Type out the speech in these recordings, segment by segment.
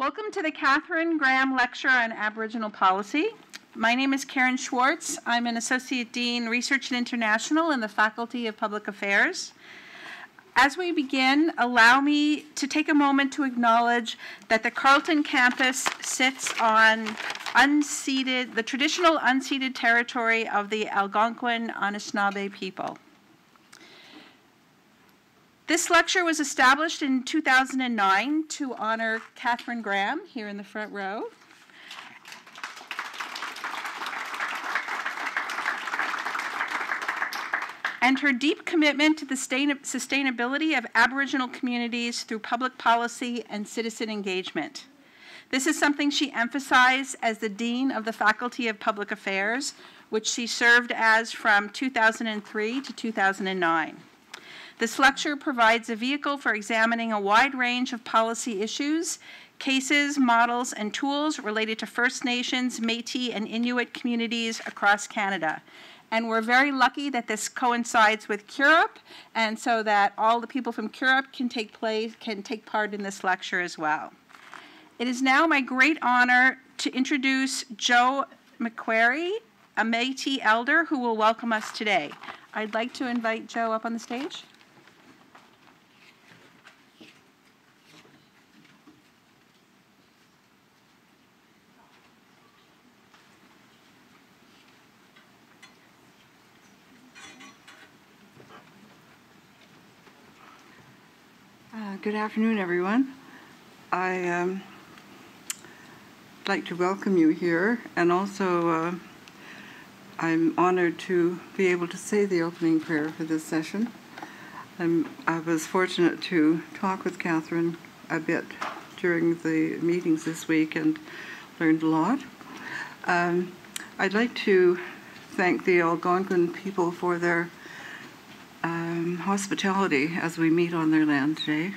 Welcome to the Katherine Graham Lecture on Aboriginal Policy. My name is Karen Schwartz. I'm an Associate Dean, Research and International in the Faculty of Public Affairs. As we begin, allow me to take a moment to acknowledge that the Carleton campus sits on unceded, the traditional unceded territory of the Algonquin Anishinaabe people. This lecture was established in 2009 to honor Katherine Graham here in the front row. and her deep commitment to the sustainability of Aboriginal communities through public policy and citizen engagement. This is something she emphasized as the Dean of the Faculty of Public Affairs, which she served as from 2003 to 2009. This lecture provides a vehicle for examining a wide range of policy issues, cases, models, and tools related to First Nations, Métis, and Inuit communities across Canada. And we're very lucky that this coincides with CUIERIP, and so that all the people from CUIERIP can take place, can take part in this lecture as well. It is now my great honor to introduce Joe McQuarrie, a Métis elder who will welcome us today. I'd like to invite Joe up on the stage. Uh, good afternoon, everyone. I um, like to welcome you here, and also uh, I'm honored to be able to say the opening prayer for this session. I'm, I was fortunate to talk with Katherine a bit during the meetings this week and learned a lot. Um, I'd like to thank the Algonquin people for their um, hospitality as we meet on their land today.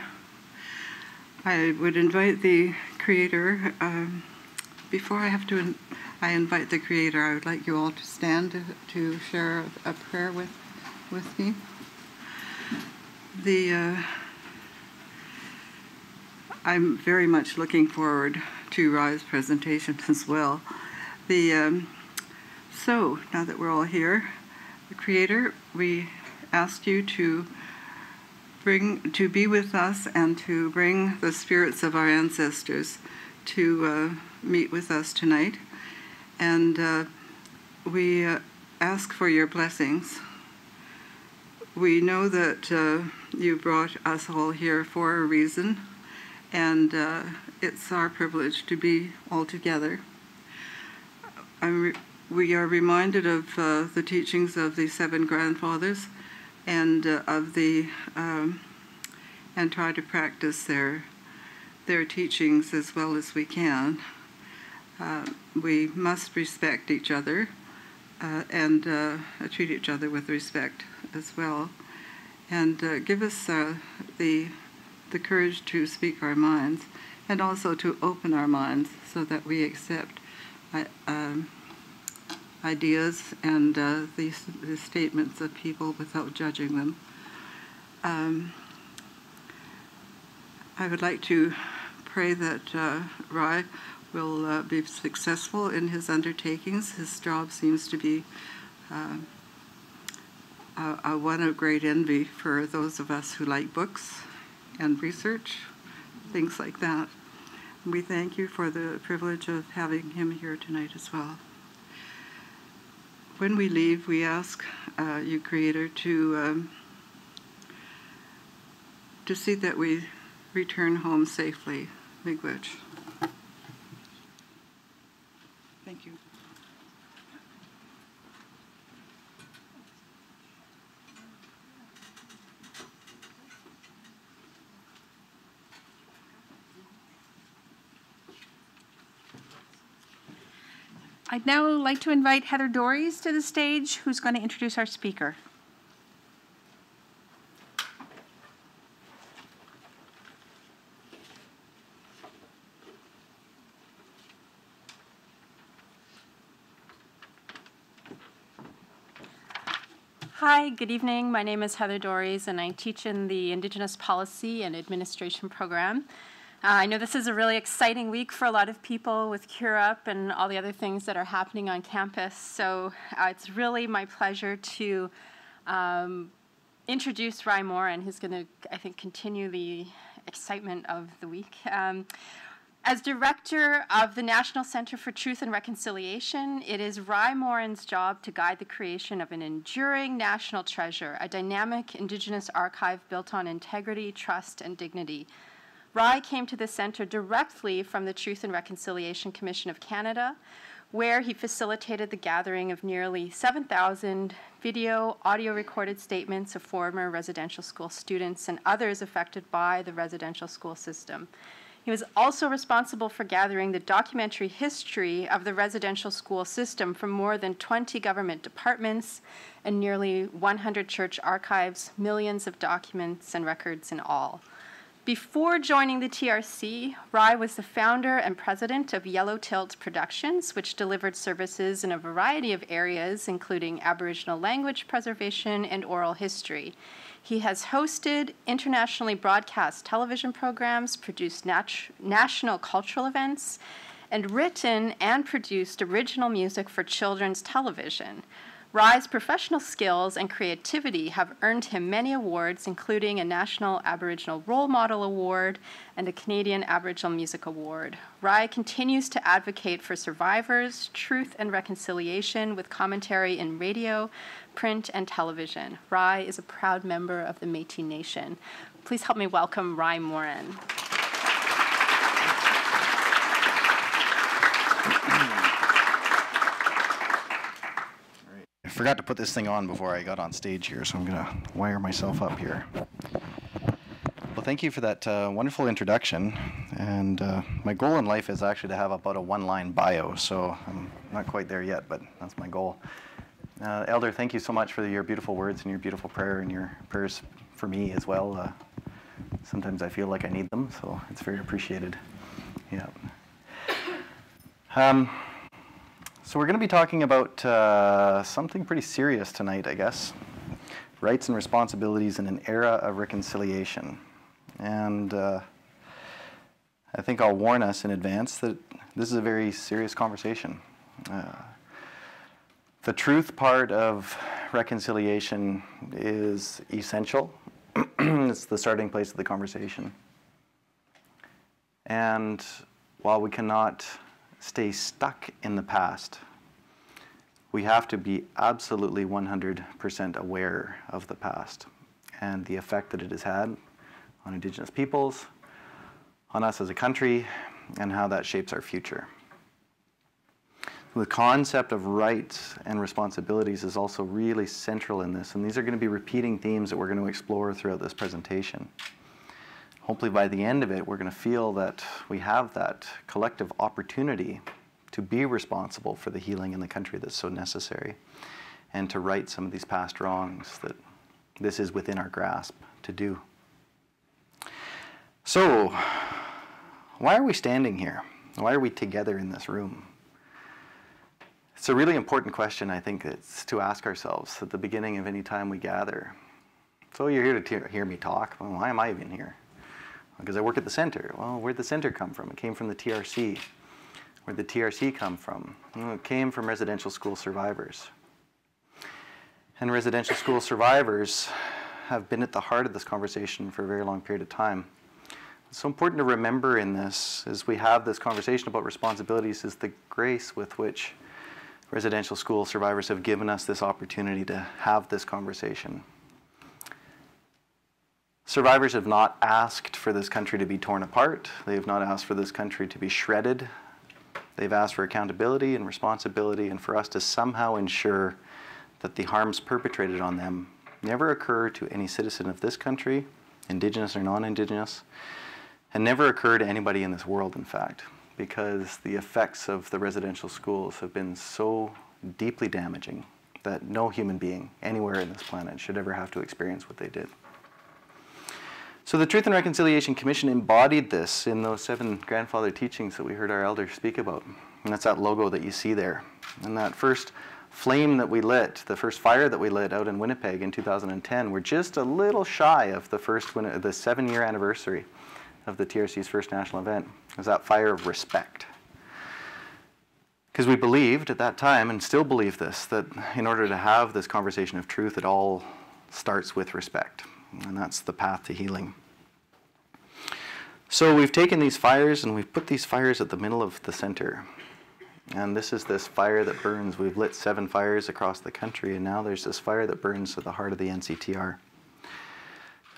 I would invite the Creator, um, before I have to, in, I invite the Creator, I would like you all to stand to, to share a, a, prayer with, with me. The, uh, I'm very much looking forward to Ry's presentation as well. The, um, so, now that we're all here, the Creator, we ask you to bring to be with us and to bring the spirits of our ancestors to uh, meet with us tonight. And uh, we uh, ask for your blessings. We know that uh, you brought us all here for a reason, and uh, it's our privilege to be all together. we are reminded of uh, the teachings of the seven grandfathers and uh, of the um, and try to practice their their teachings as well as we can. Uh, we must respect each other uh, and uh, treat each other with respect as well, and uh, give us uh, the the courage to speak our minds and also to open our minds so that we accept um, ideas and uh, these, the statements of people without judging them. Um, I would like to pray that uh, Ry will uh, be successful in his undertakings. His job seems to be uh, a, a one of great envy for those of us who like books and research, things like that. we thank you for the privilege of having him here tonight as well when we leave, we ask uh, you, Creator, to um, to see that we return home safely. Miigwech. Thank you. I'd now like to invite Heather Dorries to the stage, who's going to introduce our speaker. Hi, good evening. My name is Heather Dorries, and I teach in the Indigenous Policy and Administration program I know this is a really exciting week for a lot of people with CUIERIP and all the other things that are happening on campus. So uh, it's really my pleasure to um, introduce Ry Moran, who's going to, I think, continue the excitement of the week. Um, as director of the National Center for Truth and Reconciliation, it is Ry Moran's job to guide the creation of an enduring national treasure, a dynamic Indigenous archive built on integrity, trust, and dignity. Ry came to the center directly from the Truth and Reconciliation Commission of Canada, where he facilitated the gathering of nearly 7,000 video, audio recorded statements of former residential school students and others affected by the residential school system. He was also responsible for gathering the documentary history of the residential school system from more than 20 government departments and nearly 100 church archives, millions of documents and records in all. Before joining the TRC, Ry was the founder and president of Yellow Tilt Productions, which delivered services in a variety of areas, including Aboriginal language preservation and oral history. He has hosted internationally broadcast television programs, produced nat- national cultural events, and written and produced original music for children's television. Ry's professional skills and creativity have earned him many awards, including a National Aboriginal Role Model Award and a Canadian Aboriginal Music Award. Ry continues to advocate for survivors, truth, and reconciliation with commentary in radio, print, and television. Ry is a proud member of the Metis Nation. Please help me welcome Ry Moran. Forgot to put this thing on before I got on stage here, so I'm going to wire myself up here. Well, thank you for that uh, wonderful introduction. And uh, my goal in life is actually to have about a one line bio, so I'm not quite there yet, but that's my goal. Uh, Elder, thank you so much for your beautiful words and your beautiful prayer and your prayers for me as well. Uh, sometimes I feel like I need them, so it's very appreciated. Yeah. Um, so we're going to be talking about uh, something pretty serious tonight, I guess. Rights and responsibilities in an era of reconciliation. And uh, I think I'll warn us in advance that this is a very serious conversation. Uh, the truth part of reconciliation is essential. it's the starting place of the conversation. And while we cannot stay stuck in the past, we have to be absolutely 100% aware of the past and the effect that it has had on Indigenous peoples, on us as a country, and how that shapes our future. The concept of rights and responsibilities is also really central in this, and these are going to be repeating themes that we're going to explore throughout this presentation. Hopefully, by the end of it, we're going to feel that we have that collective opportunity to be responsible for the healing in the country that's so necessary and to right some of these past wrongs that this is within our grasp to do. So, why are we standing here? Why are we together in this room? It's a really important question, I think, it's to ask ourselves at the beginning of any time we gather. So, you're here to hear me talk. Well, why am I even here? Because I work at the center. Well, where'd the center come from? It came from the TRC. Where'd the TRC come from? Well, it came from residential school survivors. And residential school survivors have been at the heart of this conversation for a very long period of time. It's so important to remember in this, as we have this conversation about responsibilities, is the grace with which residential school survivors have given us this opportunity to have this conversation. Survivors have not asked for this country to be torn apart. They have not asked for this country to be shredded. They've asked for accountability and responsibility and for us to somehow ensure that the harms perpetrated on them never occur to any citizen of this country, indigenous or non indigenous, and never occur to anybody in this world, in fact, because the effects of the residential schools have been so deeply damaging that no human being anywhere in this planet should ever have to experience what they did. So the Truth and Reconciliation Commission embodied this in those seven grandfather teachings that we heard our elders speak about. And that's that logo that you see there. And that first flame that we lit, the first fire that we lit out in Winnipeg in 2010, we're just a little shy of the first the seven-year anniversary of the TRC's first national event It was that fire of respect. Because we believed at that time, and still believe this, that in order to have this conversation of truth, it all starts with respect. And that's the path to healing. So we've taken these fires and we've put these fires at the middle of the center. And this is this fire that burns. We've lit seven fires across the country, and now there's this fire that burns at the heart of the NCTR.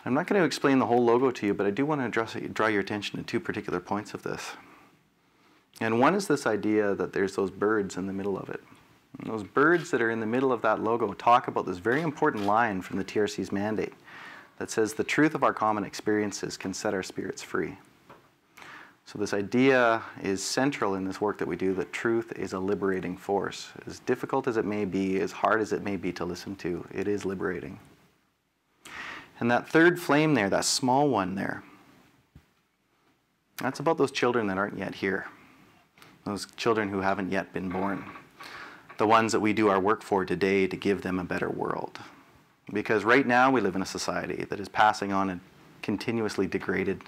I'm not going to explain the whole logo to you, but I do want to draw, draw your attention to two particular points of this. And one is this idea that there's those birds in the middle of it. And those birds that are in the middle of that logo talk about this very important line from the TRC's mandate that says, The truth of our common experiences can set our spirits free. So, this idea is central in this work that we do that truth is a liberating force. As difficult as it may be, as hard as it may be to listen to, it is liberating. And that third flame there, that small one there, that's about those children that aren't yet here, those children who haven't yet been born, the ones that we do our work for today to give them a better world. Because right now we live in a society that is passing on a continuously degraded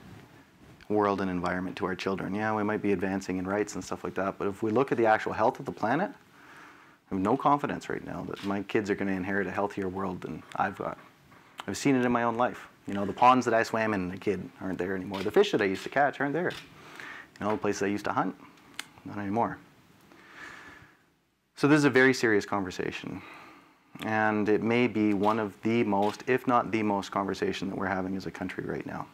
world and environment to our children. Yeah, we might be advancing in rights and stuff like that, but if we look at the actual health of the planet, I have no confidence right now that my kids are going to inherit a healthier world than I've got. I've seen it in my own life. You know, the ponds that I swam in as a kid aren't there anymore. The fish that I used to catch aren't there. You know, the places I used to hunt, not anymore. So this is a very serious conversation. And it may be one of the most, if not the most, conversation that we're having as a country right now.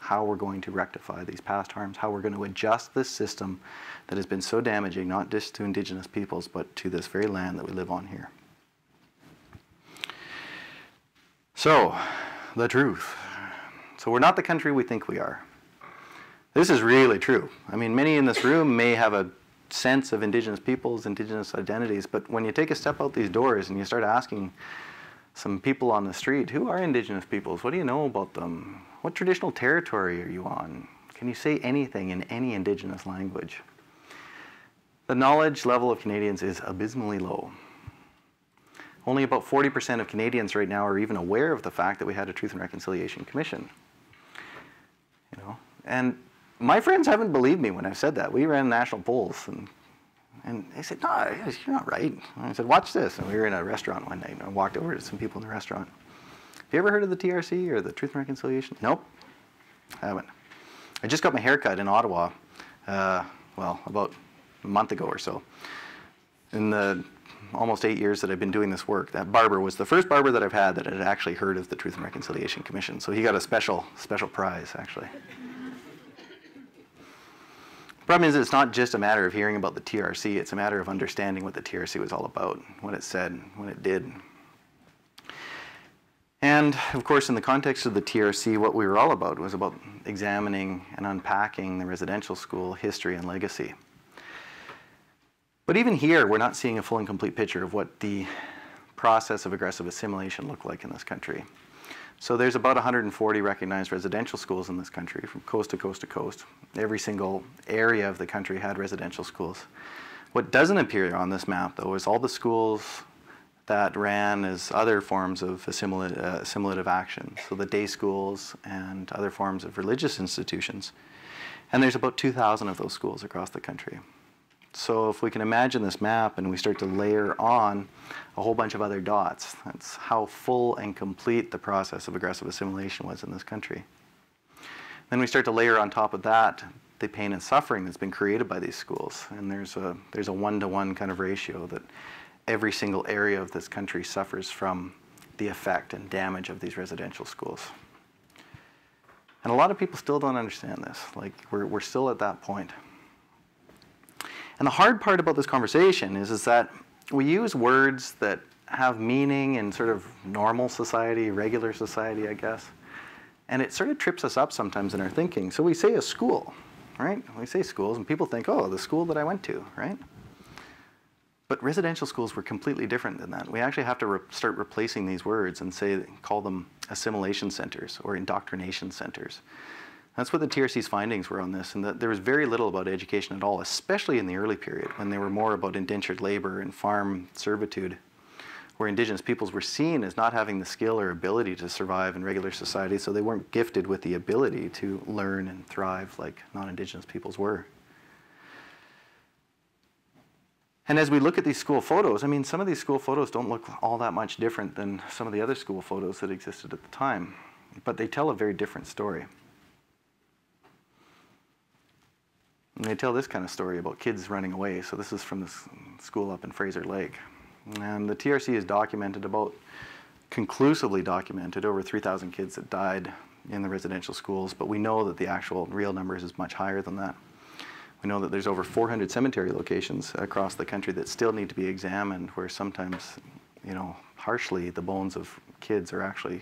How we're going to rectify these past harms, how we're going to adjust this system that has been so damaging, not just to Indigenous peoples, but to this very land that we live on here. So, the truth. So, we're not the country we think we are. This is really true. I mean, many in this room may have a sense of Indigenous peoples, Indigenous identities, but when you take a step out these doors and you start asking some people on the street, who are Indigenous peoples? What do you know about them? What traditional territory are you on? Can you say anything in any Indigenous language? The knowledge level of Canadians is abysmally low. Only about 40% of Canadians right now are even aware of the fact that we had a Truth and Reconciliation Commission. You know, and my friends haven't believed me when I've said that. We ran national polls, and and they said, "No, you're not right." And I said, "Watch this." And we were in a restaurant one night, and I walked over to some people in the restaurant. Have you ever heard of the TRC or the Truth and Reconciliation? Nope, I haven't. I just got my hair cut in Ottawa, uh, well, about a month ago or so. In the almost eight years that I've been doing this work, that barber was the first barber that I've had that had actually heard of the Truth and Reconciliation Commission. So he got a special, special prize, actually. The problem is, it's not just a matter of hearing about the TRC, it's a matter of understanding what the TRC was all about, what it said, what it did. And of course, in the context of the TRC, what we were all about was about examining and unpacking the residential school history and legacy. But even here, we're not seeing a full and complete picture of what the process of aggressive assimilation looked like in this country. So there's about 140 recognized residential schools in this country, from coast to coast to coast. Every single area of the country had residential schools. What doesn't appear on this map, though, is all the schools that ran as other forms of assimilative, uh, assimilative action, so the day schools and other forms of religious institutions. And there's about 2,000 of those schools across the country. So if we can imagine this map and we start to layer on a whole bunch of other dots, that's how full and complete the process of aggressive assimilation was in this country. Then we start to layer on top of that the pain and suffering that's been created by these schools. And there's a, there's a one-to-one kind of ratio that every single area of this country suffers from the effect and damage of these residential schools. And a lot of people still don't understand this. Like, we're, we're still at that point. And the hard part about this conversation is, is that we use words that have meaning in sort of normal society, regular society, I guess. And it sort of trips us up sometimes in our thinking. So we say a school, right? We say schools, and people think, oh, the school that I went to, right? But residential schools were completely different than that. We actually have to re- start replacing these words and say, call them assimilation centers or indoctrination centers. That's what the TRC's findings were on this, and that there was very little about education at all, especially in the early period when they were more about indentured labor and farm servitude, where Indigenous peoples were seen as not having the skill or ability to survive in regular society, so they weren't gifted with the ability to learn and thrive like non Indigenous peoples were. And as we look at these school photos, I mean, some of these school photos don't look all that much different than some of the other school photos that existed at the time, but they tell a very different story. And they tell this kind of story about kids running away. So this is from this school up in Fraser Lake. And the TRC has documented about, conclusively documented, over 3,000 kids that died in the residential schools, but we know that the actual real numbers is much higher than that. We know that there's over 400 cemetery locations across the country that still need to be examined, where sometimes, you know, harshly, the bones of kids are actually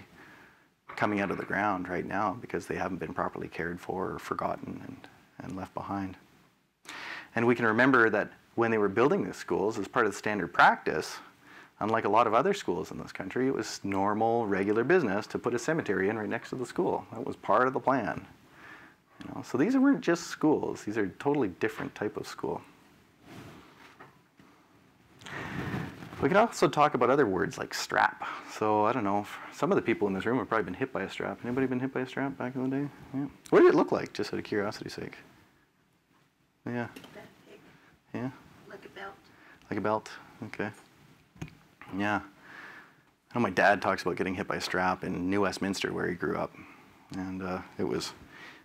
coming out of the ground right now because they haven't been properly cared for or forgotten and, and left behind. And we can remember that when they were building these schools, as part of the standard practice, unlike a lot of other schools in this country, it was normal, regular business to put a cemetery in right next to the school. That was part of the plan. You know, so these weren't just schools; these are a totally different type of school. We can also talk about other words like strap. So I don't know. Some of the people in this room have probably been hit by a strap. Anybody been hit by a strap back in the day? Yeah. What did it look like, just out of curiosity's sake? Yeah. Yeah. Like a belt. Like a belt. Okay. Yeah. I know my dad talks about getting hit by a strap in New Westminster, where he grew up, and uh, it was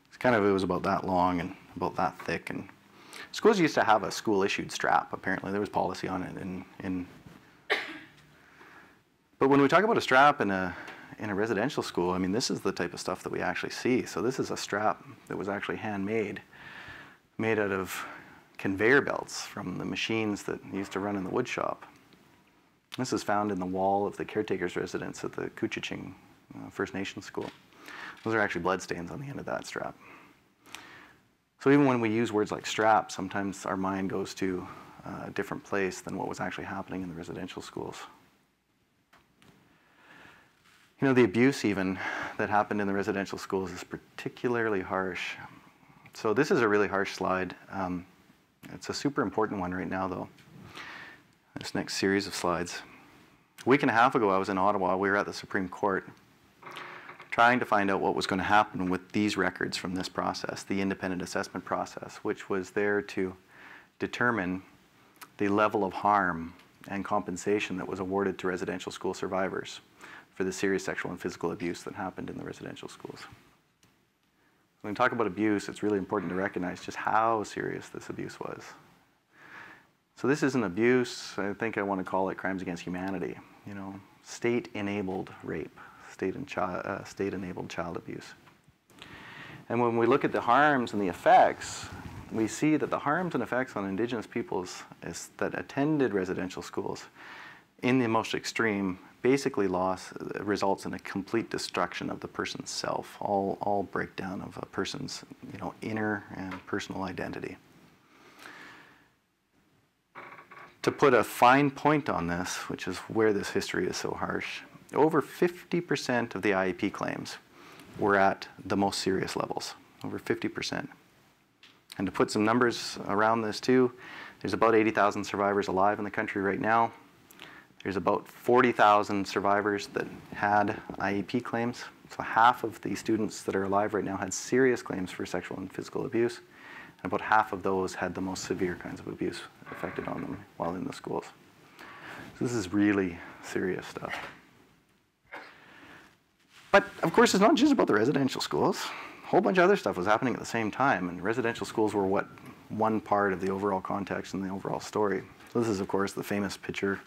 it's kind of it was about that long and about that thick. And schools used to have a school-issued strap. Apparently, there was policy on it in in but when we talk about a strap in a in a residential school, I mean, this is the type of stuff that we actually see. So this is a strap that was actually handmade, made out of conveyor belts from the machines that used to run in the wood shop. This is found in the wall of the caretaker's residence at the Couchiching uh, First Nation School. Those are actually bloodstains on the end of that strap. So even when we use words like strap, sometimes our mind goes to a different place than what was actually happening in the residential schools. You know, the abuse even that happened in the residential schools is particularly harsh. So this is a really harsh slide. Um, it's a super important one right now, though. This next series of slides. A week and a half ago, I was in Ottawa. We were at the Supreme Court trying to find out what was going to happen with these records from this process, the independent assessment process, which was there to determine the level of harm and compensation that was awarded to residential school survivors for the serious sexual and physical abuse that happened in the residential schools. When we talk about abuse, it's really important to recognize just how serious this abuse was. So this isn't abuse. I think I want to call it crimes against humanity. You know, state-enabled rape, state-enabled uh, state child abuse. And when we look at the harms and the effects, we see that the harms and effects on Indigenous peoples that attended residential schools in the most extreme basically loss uh, results in a complete destruction of the person's self, all, all breakdown of a person's you know, inner and personal identity. To put a fine point on this, which is where this history is so harsh, over 50% of the IAP claims were at the most serious levels, over 50%. And to put some numbers around this too, there's about 80,000 survivors alive in the country right now. There's about 40,000 survivors that had IAP claims. So half of the students that are alive right now had serious claims for sexual and physical abuse. And about half of those had the most severe kinds of abuse affected on them while in the schools. So this is really serious stuff. But of course, it's not just about the residential schools. A whole bunch of other stuff was happening at the same time, and residential schools were what one part of the overall context and the overall story. So this is, of course, the famous picture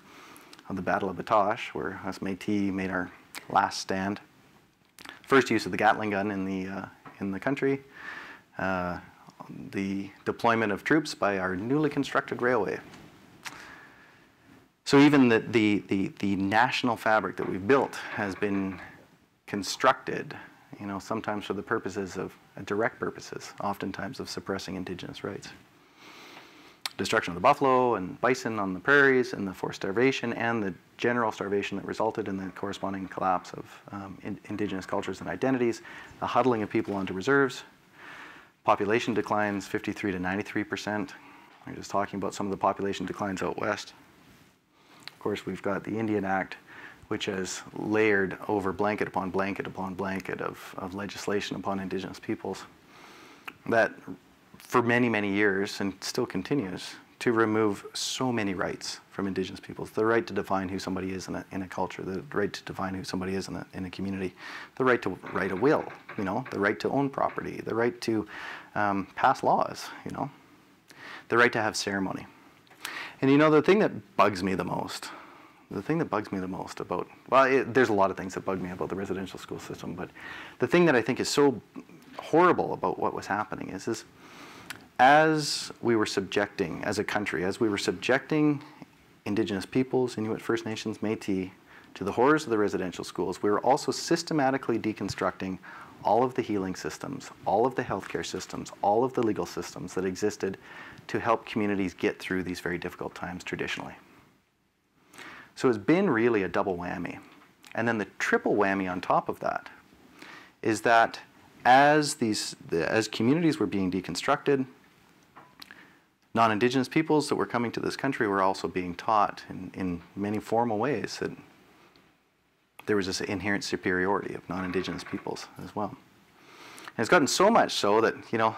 of the Battle of Batoche, where us Métis made our last stand. First use of the Gatling gun in the, uh, in the country, uh, the deployment of troops by our newly constructed railway. So even the, the, the, the national fabric that we've built has been constructed, you know, sometimes for the purposes of, uh, direct purposes, oftentimes of suppressing indigenous rights destruction of the buffalo and bison on the prairies and the forced starvation and the general starvation that resulted in the corresponding collapse of um, in, indigenous cultures and identities, the huddling of people onto reserves, population declines 53 to 93 percent. We're just talking about some of the population declines out west. Of course, we've got the Indian Act, which has layered over blanket upon blanket upon blanket of, of legislation upon Indigenous peoples that for many, many years and still continues to remove so many rights from Indigenous peoples. The right to define who somebody is in a, in a culture, the right to define who somebody is in a, in a community, the right to write a will, you know, the right to own property, the right to um, pass laws, you know, the right to have ceremony. And you know, the thing that bugs me the most, the thing that bugs me the most about, well, it, there's a lot of things that bug me about the residential school system, but the thing that I think is so horrible about what was happening is, is as we were subjecting, as a country, as we were subjecting Indigenous peoples, Inuit First Nations, Métis, to the horrors of the residential schools, we were also systematically deconstructing all of the healing systems, all of the healthcare systems, all of the legal systems that existed to help communities get through these very difficult times traditionally. So it's been really a double whammy. And then the triple whammy on top of that is that as these as communities were being deconstructed, non-indigenous peoples that were coming to this country were also being taught in, in many formal ways that there was this inherent superiority of non-indigenous peoples as well. And it's gotten so much so that, you know,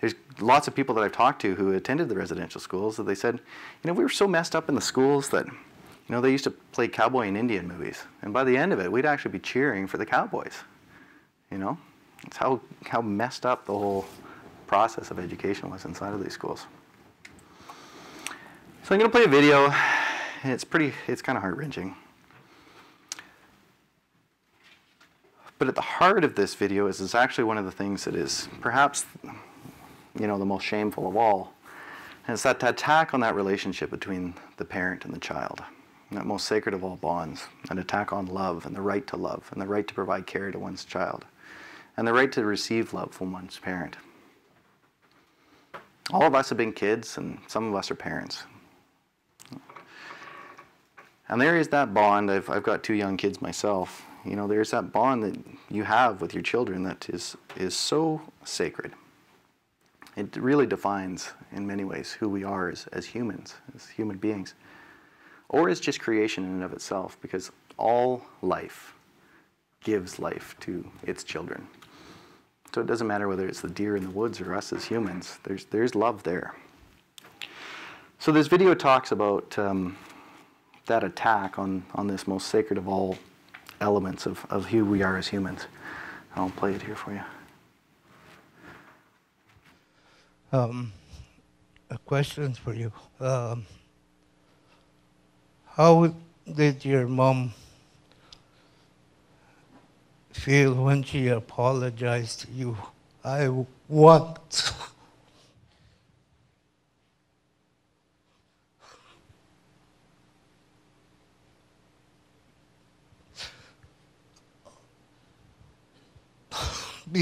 there's lots of people that I've talked to who attended the residential schools that they said, you know, we were so messed up in the schools that, you know, they used to play cowboy and Indian movies. And by the end of it, we'd actually be cheering for the cowboys. You know? It's how, how messed up the whole process of education was inside of these schools. So I'm going to play a video, and it's pretty, it's kind of heart-wrenching. But at the heart of this video is, actually one of the things that is perhaps, you know, the most shameful of all. And it's that attack on that relationship between the parent and the child. That most sacred of all bonds, an attack on love and the right to love and the right to provide care to one's child and the right to receive love from one's parent. All of us have been kids and some of us are parents. And there is that bond. I've, I've got two young kids myself. You know, there's that bond that you have with your children that is, is so sacred. It really defines, in many ways, who we are as, as humans, as human beings, or as just creation in and of itself, because all life gives life to its children. So it doesn't matter whether it's the deer in the woods or us as humans, there's, there's love there. So this video talks about um, that attack on, on this most sacred of all elements of, of who we are as humans. I'll play it here for you. Um, a question for you. Um, how did your mom feel when she apologized to you? I want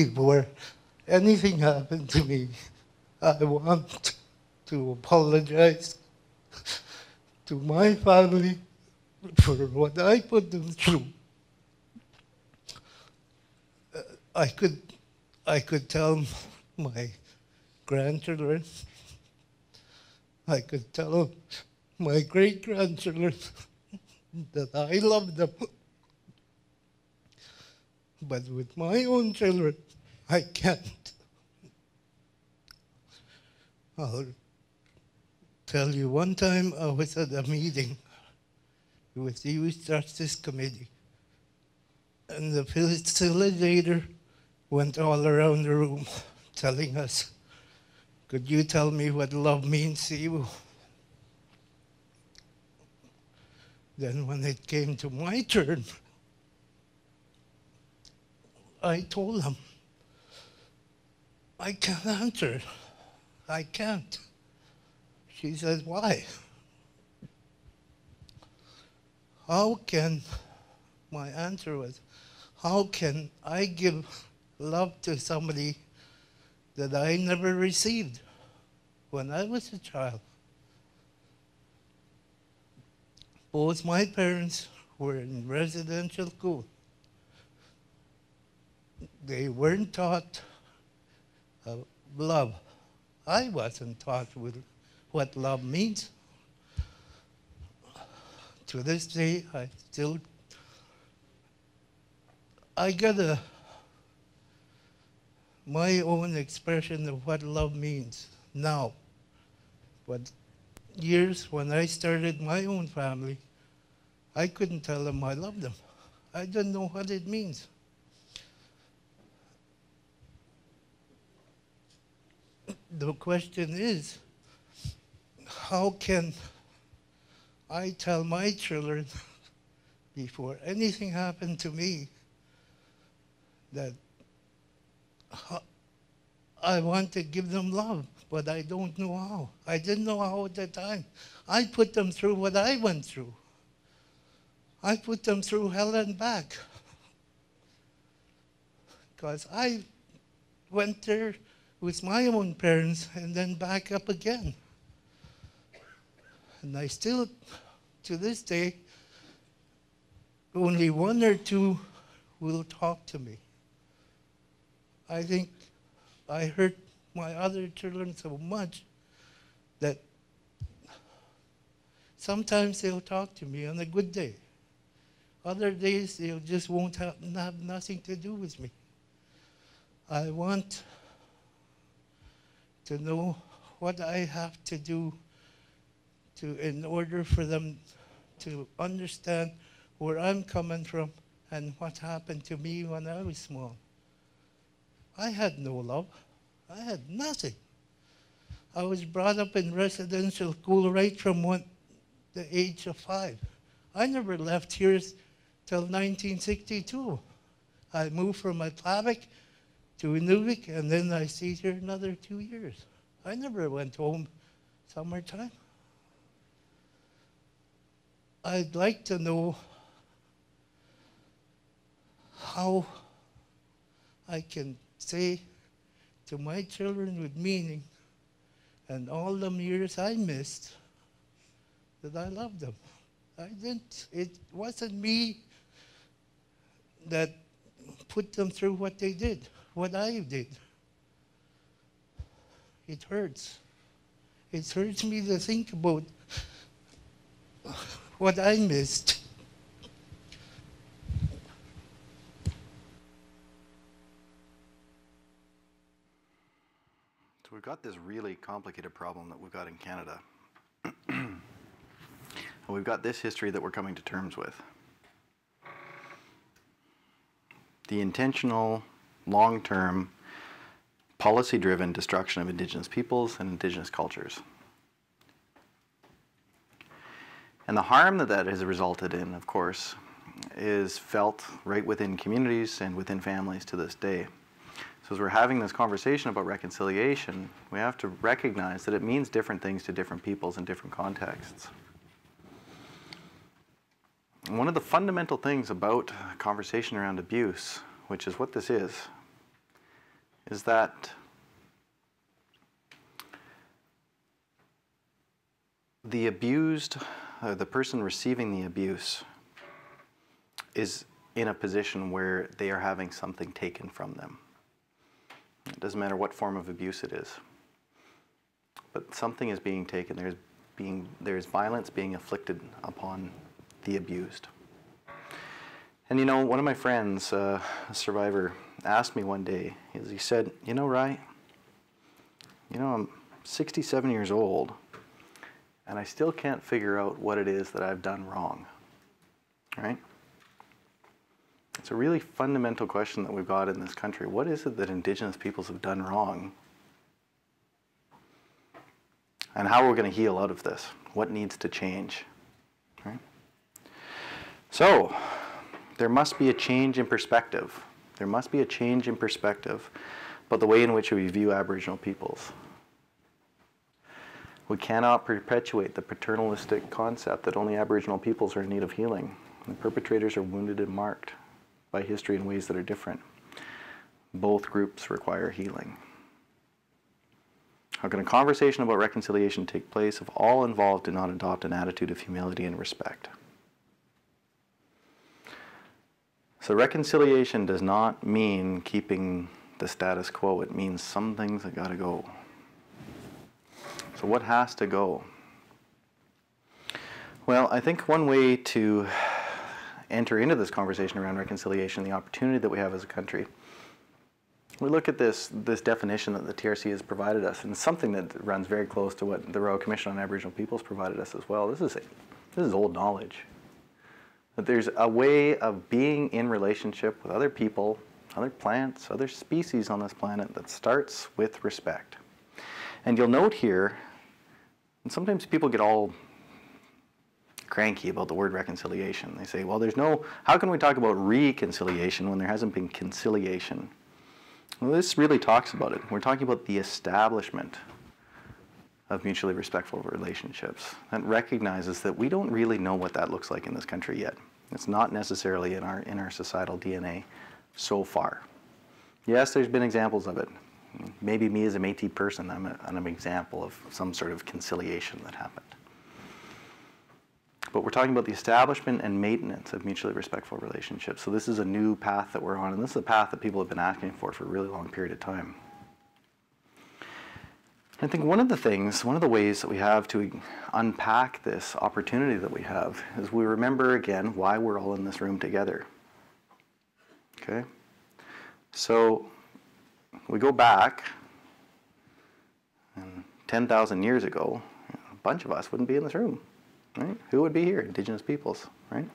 before anything happened to me, I want to apologize to my family for what I put them through. Uh, I could, I could tell my grandchildren, I could tell my great grandchildren that I love them. But with my own children, I can't. I'll tell you one time I was at a meeting with the Youth Justice Committee, and the facilitator went all around the room telling us, Could you tell me what love means to you? Then, when it came to my turn, I told him, I can't answer. I can't. She says, Why? How can, my answer was, How can I give love to somebody that I never received when I was a child? Both my parents were in residential school they weren't taught love. I wasn't taught with what love means. to this day, I still, I got a, my own expression of what love means now. But years when I started my own family, I couldn't tell them I loved them. I didn't know what it means. The question is, how can I tell my children before anything happened to me that I want to give them love, but I don't know how. I didn't know how at the time. I put them through what I went through. I put them through hell and back. Because I went there with my own parents and then back up again. And I still, to this day, only one or two will talk to me. I think I hurt my other children so much that sometimes they'll talk to me on a good day. Other days they just won't have, have nothing to do with me. I want to know what I have to do to in order for them to understand where I'm coming from and what happened to me when I was small. I had no love. I had nothing. I was brought up in residential school right from one, the age of five. I never left here till 1962. I moved from Aklavik to Inuvik, and then I stayed here another two years. I never went home summertime. I'd like to know how I can say to my children with meaning and all the years I missed that I love them. I didn't, it wasn't me that put them through what they did, what I did. It hurts. It hurts me to think about what I missed. So we've got this really complicated problem that we've got in Canada. we've got this history that we're coming to terms with. The intentional, long term, policy driven destruction of Indigenous peoples and Indigenous cultures. And the harm that that has resulted in, of course, is felt right within communities and within families to this day. So, as we're having this conversation about reconciliation, we have to recognize that it means different things to different peoples in different contexts. One of the fundamental things about conversation around abuse, which is what this is, is that the abused, uh, the person receiving the abuse, is in a position where they are having something taken from them. It doesn't matter what form of abuse it is. But something is being taken. There's being there's violence being inflicted upon the abused. And you know, one of my friends, uh, a survivor, asked me one day. He said, "You know, Ry, you know, I'm 67 years old, and I still can't figure out what it is that I've done wrong." Right? It's a really fundamental question that we've got in this country. What is it that Indigenous peoples have done wrong? And how are we going to heal out of this? What needs to change? Right? So, there must be a change in perspective. There must be a change in perspective about the way in which we view Aboriginal peoples. We cannot perpetuate the paternalistic concept that only Aboriginal peoples are in need of healing. The perpetrators are wounded and marked by history in ways that are different. Both groups require healing. How can a conversation about reconciliation take place if all involved do not adopt an attitude of humility and respect? So, reconciliation does not mean keeping the status quo, it means some things that got to go. So, what has to go? Well, I think one way to enter into this conversation around reconciliation, the opportunity that we have as a country, we look at this this definition that the TRC has provided us, and something that runs very close to what the Royal Commission on Aboriginal Peoples provided us as well. This is this is old knowledge. That there's a way of being in relationship with other people, other plants, other species on this planet that starts with respect. And you'll note here, and sometimes people get all cranky about the word reconciliation. They say, well, there's no, how can we talk about reconciliation when there hasn't been conciliation? Well, this really talks about it. We're talking about the establishment of mutually respectful relationships that recognizes that we don't really know what that looks like in this country yet. It's not necessarily in our, in our societal DNA so far. Yes, there's been examples of it. Maybe me as a Métis person, I'm, a, I'm an example of some sort of conciliation that happened. But we're talking about the establishment and maintenance of mutually respectful relationships. So this is a new path that we're on, and this is a path that people have been asking for for a really long period of time. I think one of the things, one of the ways that we have to unpack this opportunity that we have is we remember again why we're all in this room together. Okay? So we go back, and 10,000 years ago, a bunch of us wouldn't be in this room right? Who would be here? Indigenous peoples, right?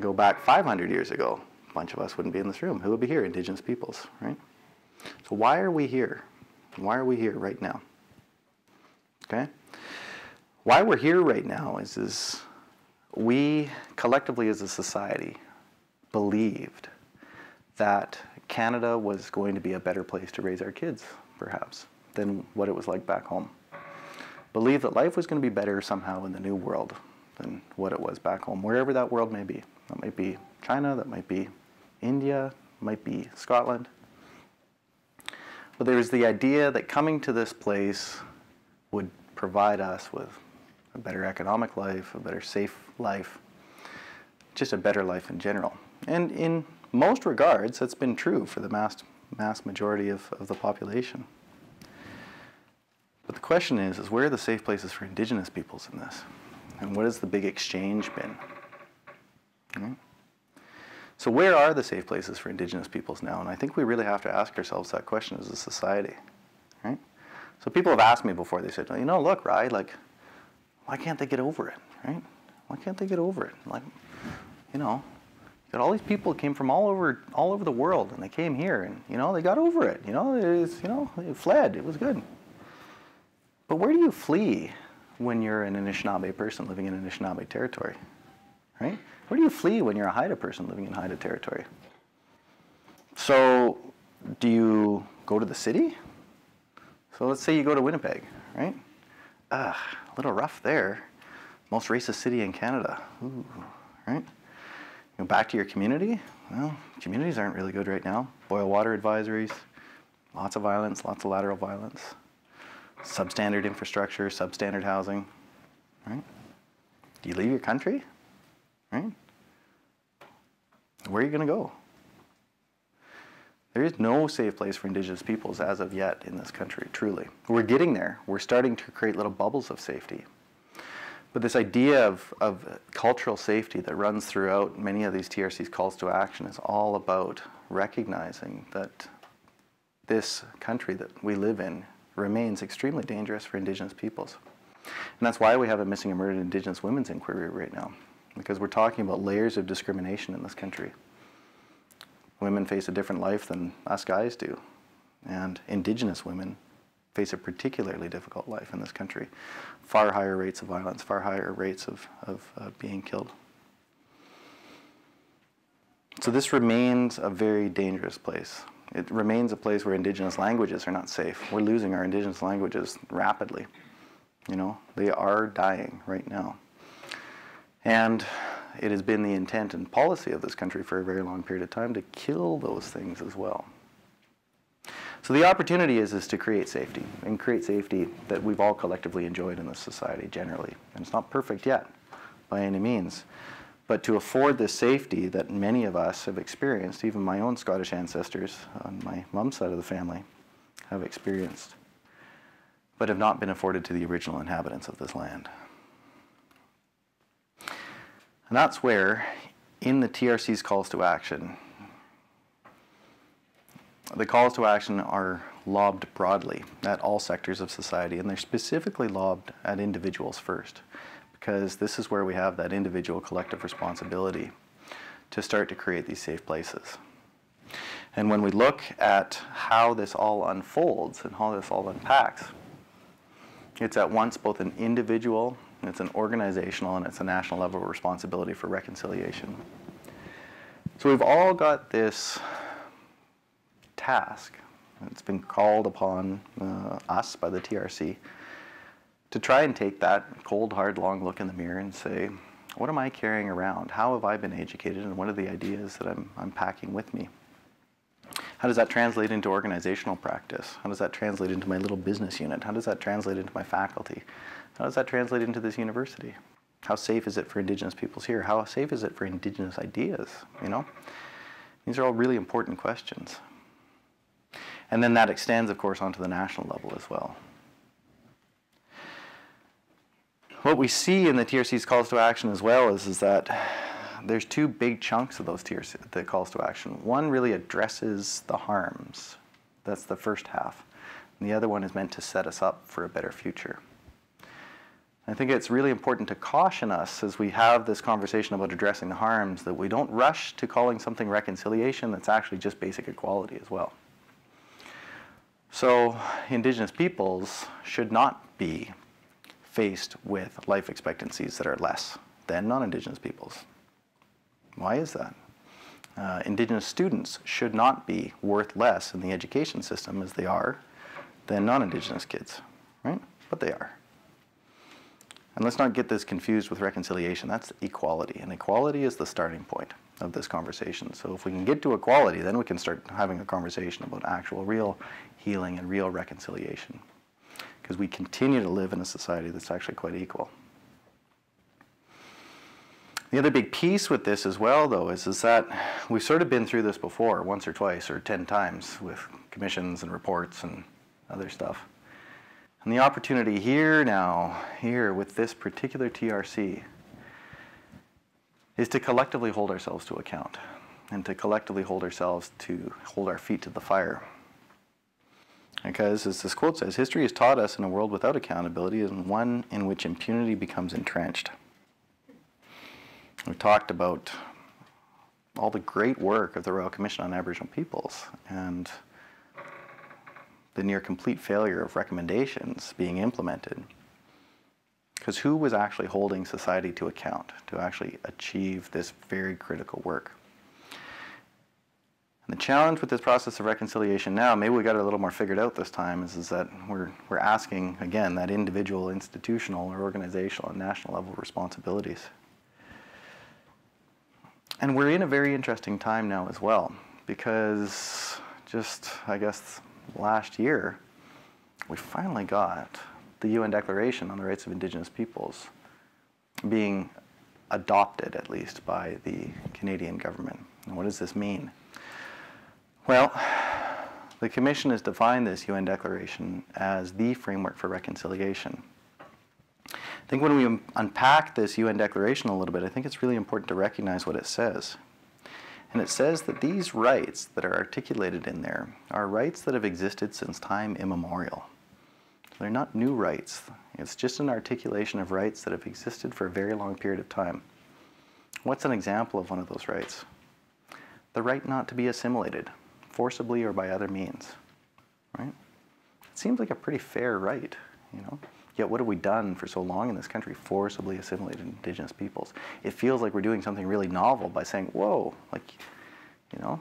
Go back 500 years ago, a bunch of us wouldn't be in this room. Who would be here? Indigenous peoples, right? So why are we here? Why are we here right now? Okay? Why we're here right now is, is we collectively as a society believed that Canada was going to be a better place to raise our kids, perhaps, than what it was like back home believe that life was going to be better somehow in the new world than what it was back home, wherever that world may be. That might be China, that might be India, might be Scotland. But there was the idea that coming to this place would provide us with a better economic life, a better safe life, just a better life in general. And in most regards, that's been true for the mass, mass majority of, of the population. But the question is, is where are the safe places for indigenous peoples in this? And what has the big exchange been? Right? So where are the safe places for indigenous peoples now? And I think we really have to ask ourselves that question as a society. Right? So people have asked me before, they said, you know, look, right, like, why can't they get over it? Right? Why can't they get over it? Like, you know, got all these people came from all over all over the world and they came here and you know they got over it. You know, it's, you know, they fled. It was good. But where do you flee when you're an Anishinaabe person living in Anishinaabe territory? Right? Where do you flee when you're a Haida person living in Haida territory? So, do you go to the city? So let's say you go to Winnipeg, right? Ah, a little rough there. Most racist city in Canada. Ooh, right? You go back to your community. Well, communities aren't really good right now. Boil water advisories, lots of violence, lots of lateral violence substandard infrastructure, substandard housing, right? Do you leave your country, right? Where are you going to go? There is no safe place for Indigenous peoples as of yet in this country, truly. We're getting there. We're starting to create little bubbles of safety. But this idea of, of cultural safety that runs throughout many of these TRC's calls to action is all about recognizing that this country that we live in remains extremely dangerous for Indigenous peoples. And that's why we have a missing and murdered Indigenous women's inquiry right now, because we're talking about layers of discrimination in this country. Women face a different life than us guys do, and Indigenous women face a particularly difficult life in this country. Far higher rates of violence, far higher rates of, of uh, being killed. So this remains a very dangerous place. It remains a place where indigenous languages are not safe. We're losing our indigenous languages rapidly. You know, they are dying right now. And it has been the intent and policy of this country for a very long period of time to kill those things as well. So the opportunity is, is to create safety, and create safety that we've all collectively enjoyed in this society generally. And it's not perfect yet, by any means but to afford the safety that many of us have experienced, even my own Scottish ancestors on my mom's side of the family have experienced, but have not been afforded to the original inhabitants of this land. And that's where, in the TRC's calls to action, the calls to action are lobbed broadly at all sectors of society, and they're specifically lobbed at individuals first, because this is where we have that individual collective responsibility to start to create these safe places. And when we look at how this all unfolds and how this all unpacks, it's at once both an individual, it's an organizational, and it's a national level responsibility for reconciliation. So we've all got this task. It's been called upon uh, us by the TRC to try and take that cold, hard, long look in the mirror and say, what am I carrying around? How have I been educated? And what are the ideas that I'm, I'm packing with me? How does that translate into organizational practice? How does that translate into my little business unit? How does that translate into my faculty? How does that translate into this university? How safe is it for Indigenous peoples here? How safe is it for Indigenous ideas? You know, these are all really important questions. And then that extends, of course, onto the national level as well. What we see in the TRC's calls to action as well is, is that there's two big chunks of those TRC, the calls to action. One really addresses the harms. That's the first half. And the other one is meant to set us up for a better future. I think it's really important to caution us as we have this conversation about addressing the harms that we don't rush to calling something reconciliation that's actually just basic equality as well. So, Indigenous peoples should not be faced with life expectancies that are less than non Indigenous peoples. Why is that? Uh, indigenous students should not be worth less in the education system as they are than non Indigenous kids, right? But they are. And let's not get this confused with reconciliation. That's equality. And equality is the starting point of this conversation. So if we can get to equality, then we can start having a conversation about actual, real healing and real reconciliation. Because we continue to live in a society that's actually quite equal. The other big piece with this as well, though, is, is that we've sort of been through this before, once or twice or 10 times with commissions and reports and other stuff. And the opportunity here now, here with this particular TRC, is to collectively hold ourselves to account and to collectively hold ourselves to hold our feet to the fire. Because, as this quote says, history has taught us in a world without accountability is one in which impunity becomes entrenched. We've talked about all the great work of the Royal Commission on Aboriginal Peoples and the near complete failure of recommendations being implemented. Because who was actually holding society to account to actually achieve this very critical work? And the challenge with this process of reconciliation now, maybe we got it a little more figured out this time, is, is that we're, we're asking, again, that individual, institutional, or organizational and national level responsibilities. And we're in a very interesting time now as well, because just, I guess, last year, we finally got the UN Declaration on the Rights of Indigenous Peoples being adopted, at least, by the Canadian government. And what does this mean? Well, the Commission has defined this UN Declaration as the framework for reconciliation. I think when we unpack this UN Declaration a little bit, I think it's really important to recognize what it says. And it says that these rights that are articulated in there are rights that have existed since time immemorial. They're not new rights. It's just an articulation of rights that have existed for a very long period of time. What's an example of one of those rights? The right not to be assimilated, forcibly or by other means. Right? It seems like a pretty fair right, you know? Yet what have we done for so long in this country? Forcibly assimilated indigenous peoples. It feels like we're doing something really novel by saying, whoa, like, you know,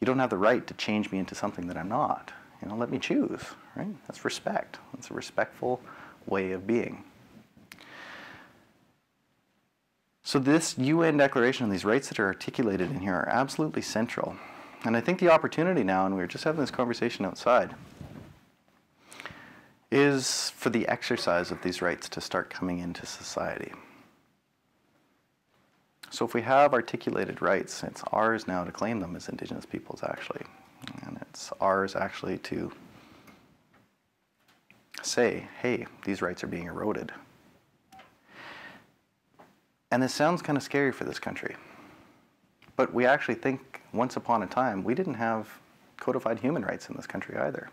you don't have the right to change me into something that I'm not. You know, let me choose, right? That's respect. That's a respectful way of being. So this UN declaration and these rights that are articulated in here are absolutely central. And I think the opportunity now, and we were just having this conversation outside, is for the exercise of these rights to start coming into society. So if we have articulated rights, it's ours now to claim them as Indigenous peoples, actually. And it's ours actually to say, hey, these rights are being eroded. And this sounds kind of scary for this country. But we actually think once upon a time we didn't have codified human rights in this country either.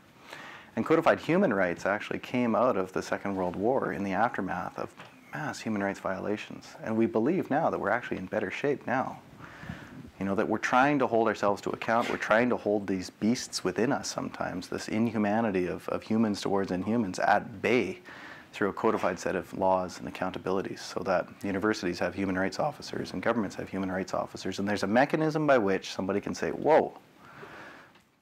And codified human rights actually came out of the Second World War in the aftermath of mass human rights violations. And we believe now that we're actually in better shape now. You know, that we're trying to hold ourselves to account, we're trying to hold these beasts within us sometimes, this inhumanity of, of humans towards inhumans at bay through a codified set of laws and accountabilities so that universities have human rights officers and governments have human rights officers. And there's a mechanism by which somebody can say, whoa,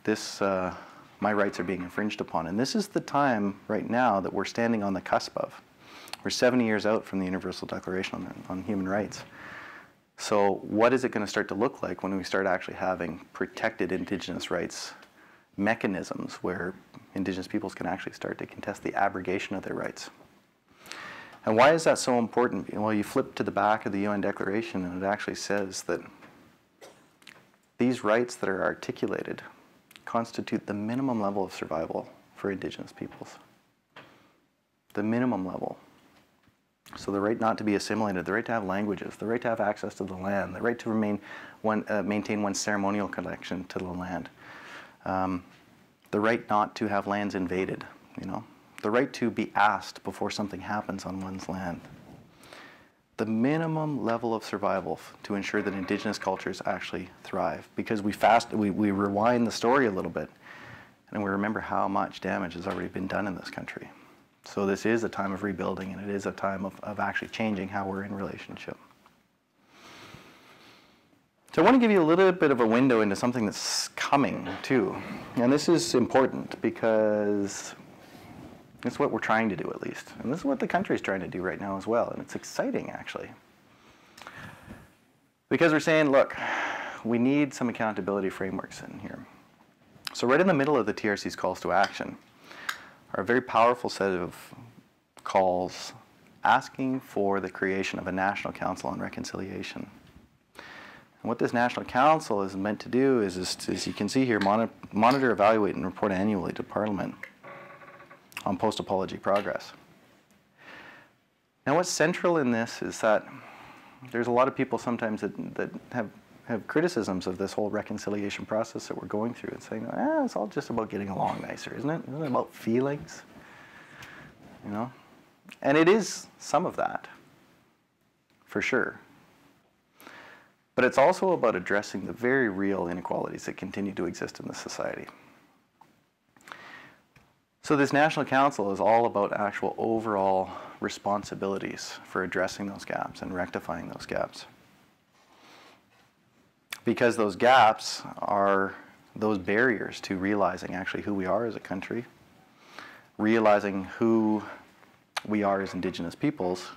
this, uh, my rights are being infringed upon. And this is the time right now that we're standing on the cusp of. We're 70 years out from the Universal Declaration on, on Human Rights. So what is it going to start to look like when we start actually having protected Indigenous rights mechanisms where Indigenous peoples can actually start to contest the abrogation of their rights? And why is that so important? Well, you flip to the back of the UN Declaration and it actually says that these rights that are articulated constitute the minimum level of survival for Indigenous peoples. The minimum level. So the right not to be assimilated, the right to have languages, the right to have access to the land, the right to remain one, uh, maintain one's ceremonial connection to the land, um, the right not to have lands invaded, you know, the right to be asked before something happens on one's land. The minimum level of survival to ensure that indigenous cultures actually thrive. Because we fast, we, we rewind the story a little bit, and we remember how much damage has already been done in this country. So this is a time of rebuilding and it is a time of, of actually changing how we're in relationship. So I want to give you a little bit of a window into something that's coming too. And this is important because it's what we're trying to do at least. And this is what the country is trying to do right now as well. And it's exciting actually. Because we're saying, look, we need some accountability frameworks in here. So right in the middle of the TRC's calls to action, are a very powerful set of calls asking for the creation of a National Council on Reconciliation. And what this National Council is meant to do is, is as you can see here, monitor, evaluate, and report annually to Parliament on post-apology progress. Now what's central in this is that there's a lot of people sometimes that, that have have criticisms of this whole reconciliation process that we're going through and saying, ah, it's all just about getting along nicer, isn't it? Isn't it about feelings? You know? And it is some of that, for sure. But it's also about addressing the very real inequalities that continue to exist in this society. So this National Council is all about actual overall responsibilities for addressing those gaps and rectifying those gaps because those gaps are those barriers to realizing actually who we are as a country, realizing who we are as indigenous peoples,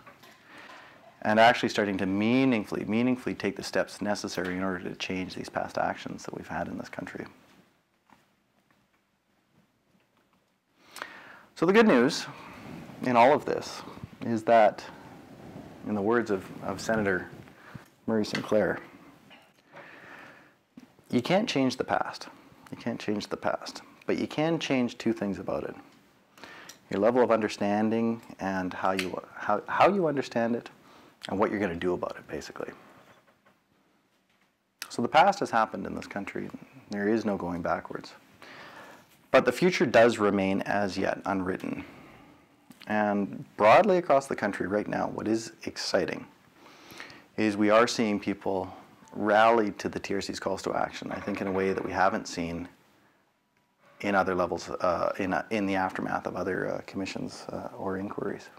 and actually starting to meaningfully, meaningfully take the steps necessary in order to change these past actions that we've had in this country. So the good news in all of this is that, in the words of, of Senator Murray Sinclair, you can't change the past. You can't change the past. But you can change two things about it. Your level of understanding and how you, how, how you understand it and what you're going to do about it, basically. So the past has happened in this country. There is no going backwards. But the future does remain as yet unwritten. And broadly across the country right now, what is exciting is we are seeing people rallied to the TRC's calls to action, I think in a way that we haven't seen in other levels, uh, in, uh, in the aftermath of other uh, commissions uh, or inquiries.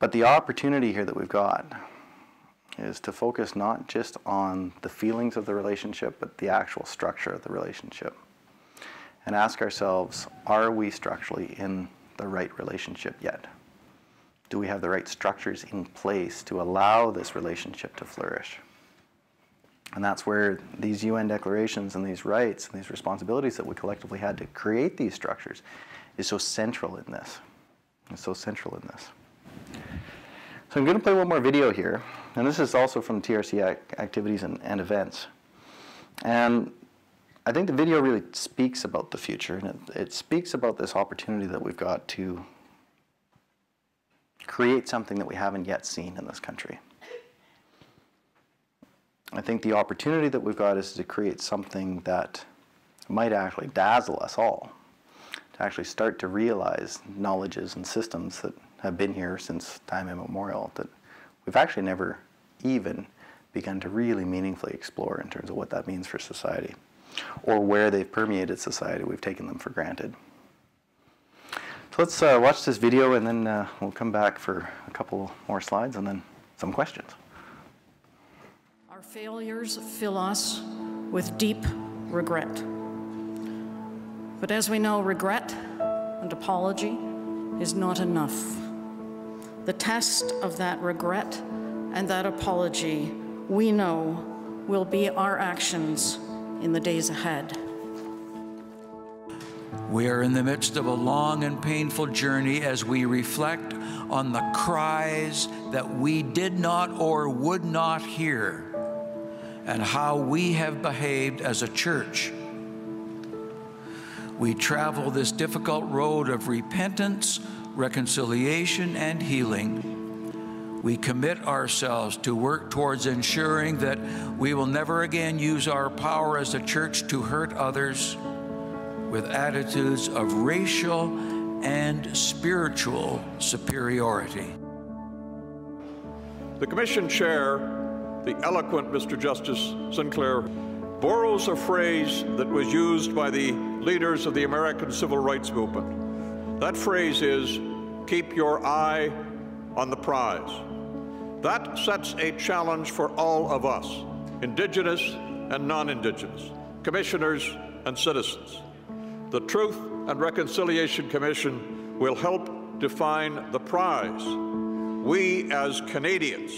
But the opportunity here that we've got is to focus not just on the feelings of the relationship, but the actual structure of the relationship. And ask ourselves, are we structurally in the right relationship yet? do we have the right structures in place to allow this relationship to flourish? And that's where these UN declarations and these rights and these responsibilities that we collectively had to create these structures is so central in this. It's so central in this. So I'm going to play one more video here. And this is also from TRC activities and, and events. And I think the video really speaks about the future. And it, it speaks about this opportunity that we've got to create something that we haven't yet seen in this country. I think the opportunity that we've got is to create something that might actually dazzle us all, to actually start to realize knowledges and systems that have been here since time immemorial that we've actually never even begun to really meaningfully explore in terms of what that means for society or where they've permeated society. We've taken them for granted. So let's uh, watch this video and then uh, we'll come back for a couple more slides and then some questions. Our failures fill us with deep regret. But as we know, regret and apology is not enough. The test of that regret and that apology, we know, will be our actions in the days ahead. We are in the midst of a long and painful journey as we reflect on the cries that we did not or would not hear and how we have behaved as a church. We travel this difficult road of repentance, reconciliation, and healing. We commit ourselves to work towards ensuring that we will never again use our power as a church to hurt others with attitudes of racial and spiritual superiority. The Commission Chair, the eloquent Mr. Justice Sinclair, borrows a phrase that was used by the leaders of the American Civil Rights Movement. That phrase is, keep your eye on the prize. That sets a challenge for all of us, Indigenous and non-Indigenous, commissioners and citizens. The Truth and Reconciliation Commission will help define the prize. We as Canadians,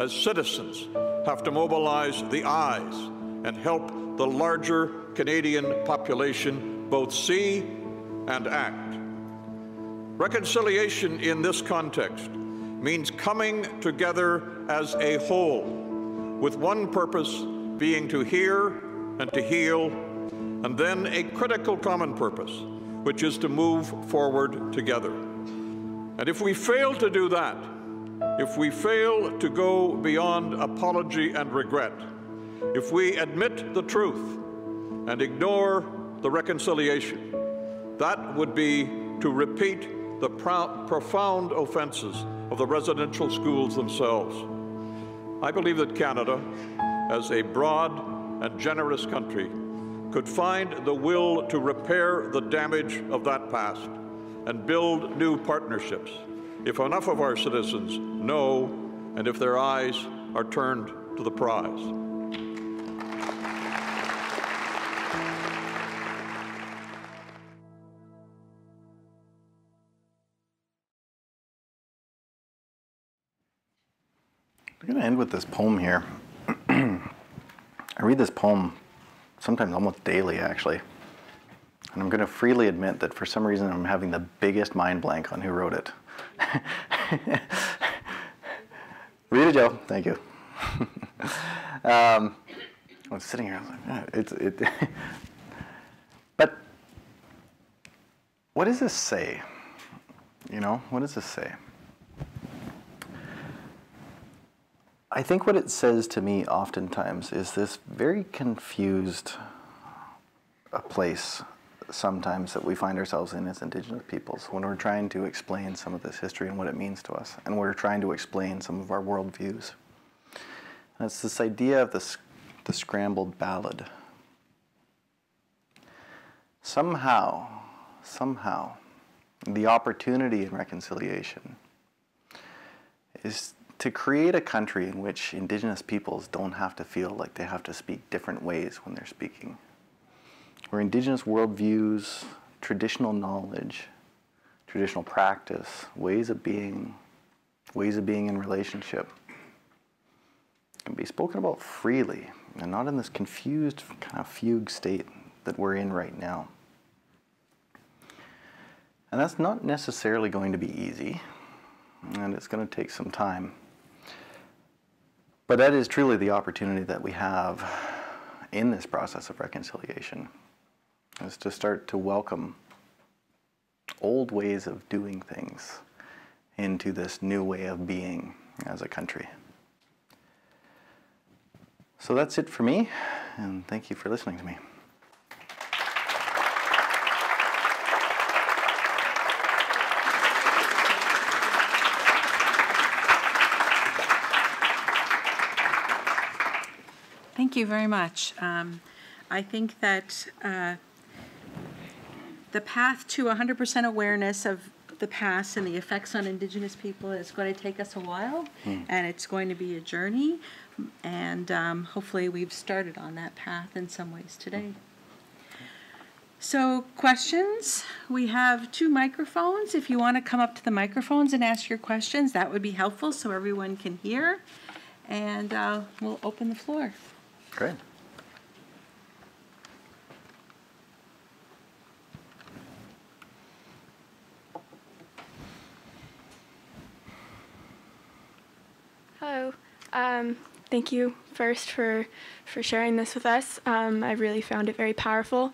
as citizens, have to mobilize the eyes and help the larger Canadian population both see and act. Reconciliation in this context means coming together as a whole, with one purpose being to hear and to heal, and then a critical common purpose, which is to move forward together. And if we fail to do that, if we fail to go beyond apology and regret, if we admit the truth and ignore the reconciliation, that would be to repeat the profound offenses of the residential schools themselves. I believe that Canada, as a broad and generous country, could find the will to repair the damage of that past and build new partnerships if enough of our citizens know and if their eyes are turned to the prize. I'm going to end with this poem here. I read this poem sometimes almost daily, actually. And I'm going to freely admit that for some reason I'm having the biggest mind blank on who wrote it. it, Joe. Thank you. um, I was sitting here, I was like, yeah, it's, it. but what does this say? You know, what does this say? I think what it says to me oftentimes is this very confused a place sometimes that we find ourselves in as Indigenous peoples when we're trying to explain some of this history and what it means to us, and we're trying to explain some of our worldviews. And it's this idea of the, the scrambled ballad. Somehow, somehow, the opportunity in reconciliation is to create a country in which indigenous peoples don't have to feel like they have to speak different ways when they're speaking. Where indigenous worldviews, traditional knowledge, traditional practice, ways of being, ways of being in relationship can be spoken about freely and not in this confused kind of fugue state that we're in right now. And that's not necessarily going to be easy, and it's going to take some time. But that is truly the opportunity that we have in this process of reconciliation, is to start to welcome old ways of doing things into this new way of being as a country. So that's it for me, and thank you for listening to me. Thank you very much. Um, I think that uh, the path to 100% awareness of the past and the effects on Indigenous people is going to take us a while, and it's going to be a journey. And um, hopefully, we've started on that path in some ways today. So, questions? We have two microphones. If you want to come up to the microphones and ask your questions, that would be helpful so everyone can hear. And uh, we'll open the floor. Great. Hello. Um, thank you first for, for sharing this with us. Um, I really found it very powerful.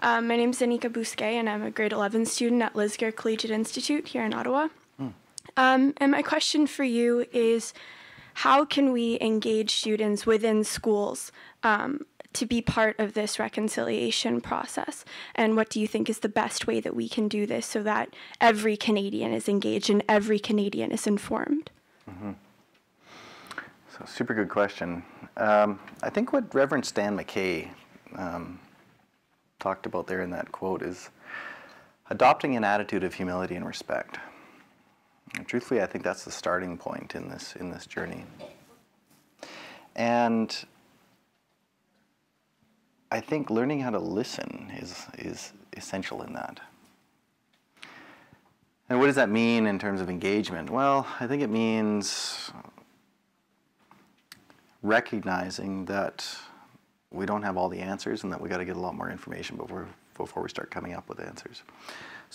Um, my name is Zanika Bousquet, and I'm a grade 11 student at Lisgar Collegiate Institute here in Ottawa. Um, and my question for you is how can we engage students within schools um, to be part of this reconciliation process? And what do you think is the best way that we can do this so that every Canadian is engaged and every Canadian is informed? So, super good question. Um, I think what Reverend Stan McKay um, talked about there in that quote is adopting an attitude of humility and respect. And truthfully, I think that's the starting point in this in this journey. And I think learning how to listen is is essential in that. And what does that mean in terms of engagement? Well, I think it means recognizing that we don't have all the answers and that we got to get a lot more information before before we start coming up with answers.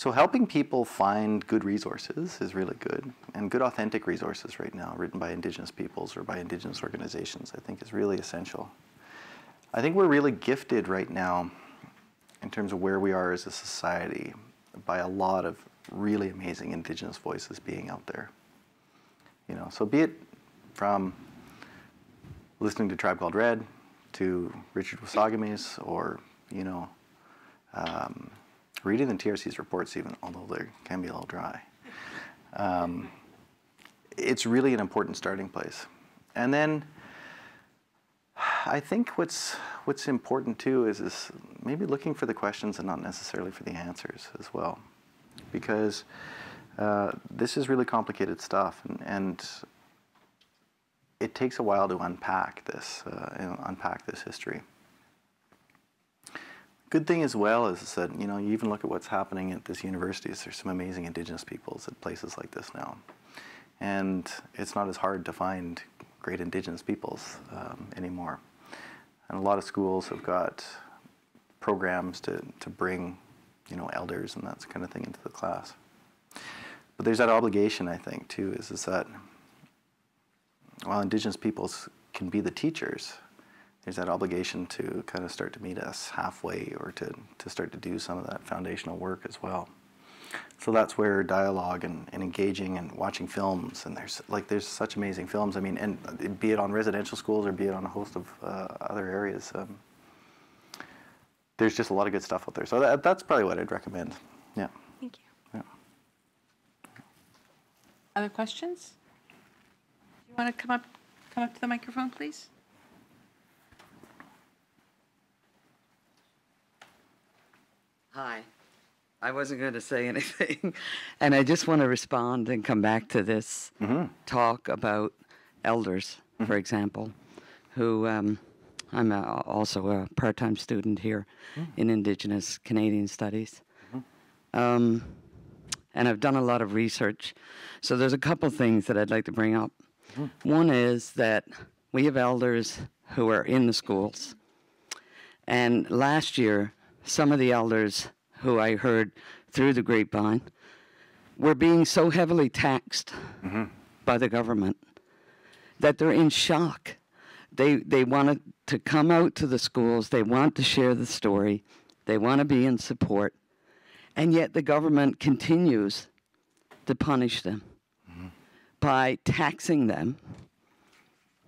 So helping people find good resources is really good, and good authentic resources right now, written by Indigenous peoples or by Indigenous organizations, I think is really essential. I think we're really gifted right now in terms of where we are as a society by a lot of really amazing Indigenous voices being out there. You know, so be it from listening to Tribe Called Red, to Richard Wagamese, or you know, um, reading the TRC's reports, even although they can be a little dry. Um, it's really an important starting place, and then I think what's what's important too is is maybe looking for the questions and not necessarily for the answers as well, because uh, this is really complicated stuff, and, and it takes a while to unpack this, uh, unpack this history. Good thing as well is that you know you even look at what's happening at this university. There's some amazing Indigenous peoples at places like this now, and it's not as hard to find great Indigenous peoples um, anymore. And a lot of schools have got programs to, to bring you know elders and that kind of thing into the class. But there's that obligation, I think, too, is, is that while Indigenous peoples can be the teachers, there's that obligation to kind of start to meet us halfway or to, to start to do some of that foundational work as well. So that's where dialogue and, and engaging and watching films and there's like there's such amazing films. I mean, and be it on residential schools or be it on a host of uh, other areas, um, there's just a lot of good stuff out there. So that, that's probably what I'd recommend. Yeah. Thank you. Yeah. Other questions? You want to come up, come up to the microphone, please? Hi. I wasn't going to say anything. and I just want to respond and come back to this mm-hmm. talk about elders, mm-hmm. for example, who um, I'm a, also a part time student here mm. in Indigenous Canadian Studies. Mm-hmm. Um, and I've done a lot of research. So there's a couple things that I'd like to bring up. One is that we have elders who are in the schools. And last year, some of the elders who I heard through the grapevine were being so heavily taxed mm-hmm. by the government that they're in shock. They, they want to come out to the schools, they want to share the story, they want to be in support, and yet the government continues to punish them. Mm-hmm. by taxing them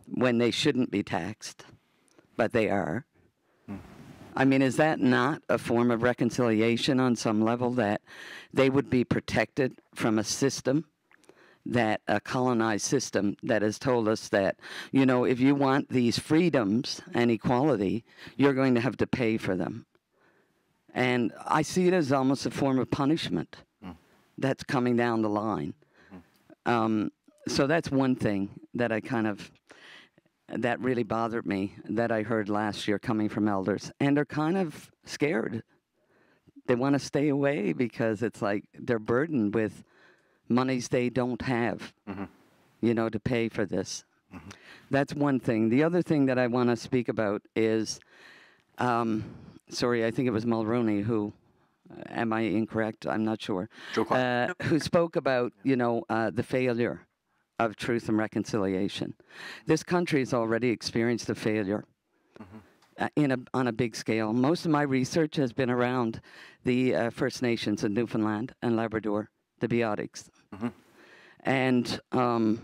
when they shouldn't be taxed, but they are. I mean, is that not a form of reconciliation on some level that they would be protected from a system that a colonized system that has told us that, you know, if you want these freedoms and equality, you're going to have to pay for them. And I see it as almost a form of punishment that's coming down the line. Um, so that's one thing that I kind of that really bothered me that I heard last year coming from elders, and they're kind of scared. They want to stay away because it's like they're burdened with monies they don't have, you know, to pay for this. That's one thing. The other thing that I want to speak about is, um, sorry, I think it was Mulroney who, uh, am I incorrect? I'm not sure. Uh, who spoke about, you know, uh, the failure of truth and reconciliation. This country has already experienced a failure uh, in a, on a big scale. Most of my research has been around the uh, First Nations in Newfoundland and Labrador, the Beothuks. And um,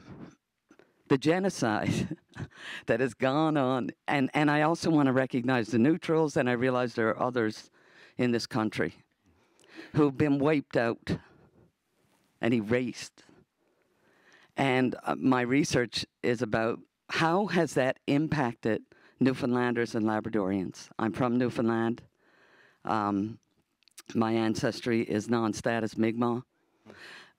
the genocide that has gone on, and, and I also want to recognize the neutrals, and I realize there are others in this country who've been wiped out and erased. And uh, my research is about how has that impacted Newfoundlanders and Labradorians. I'm from Newfoundland. Um, my ancestry is non-status Mi'kmaq.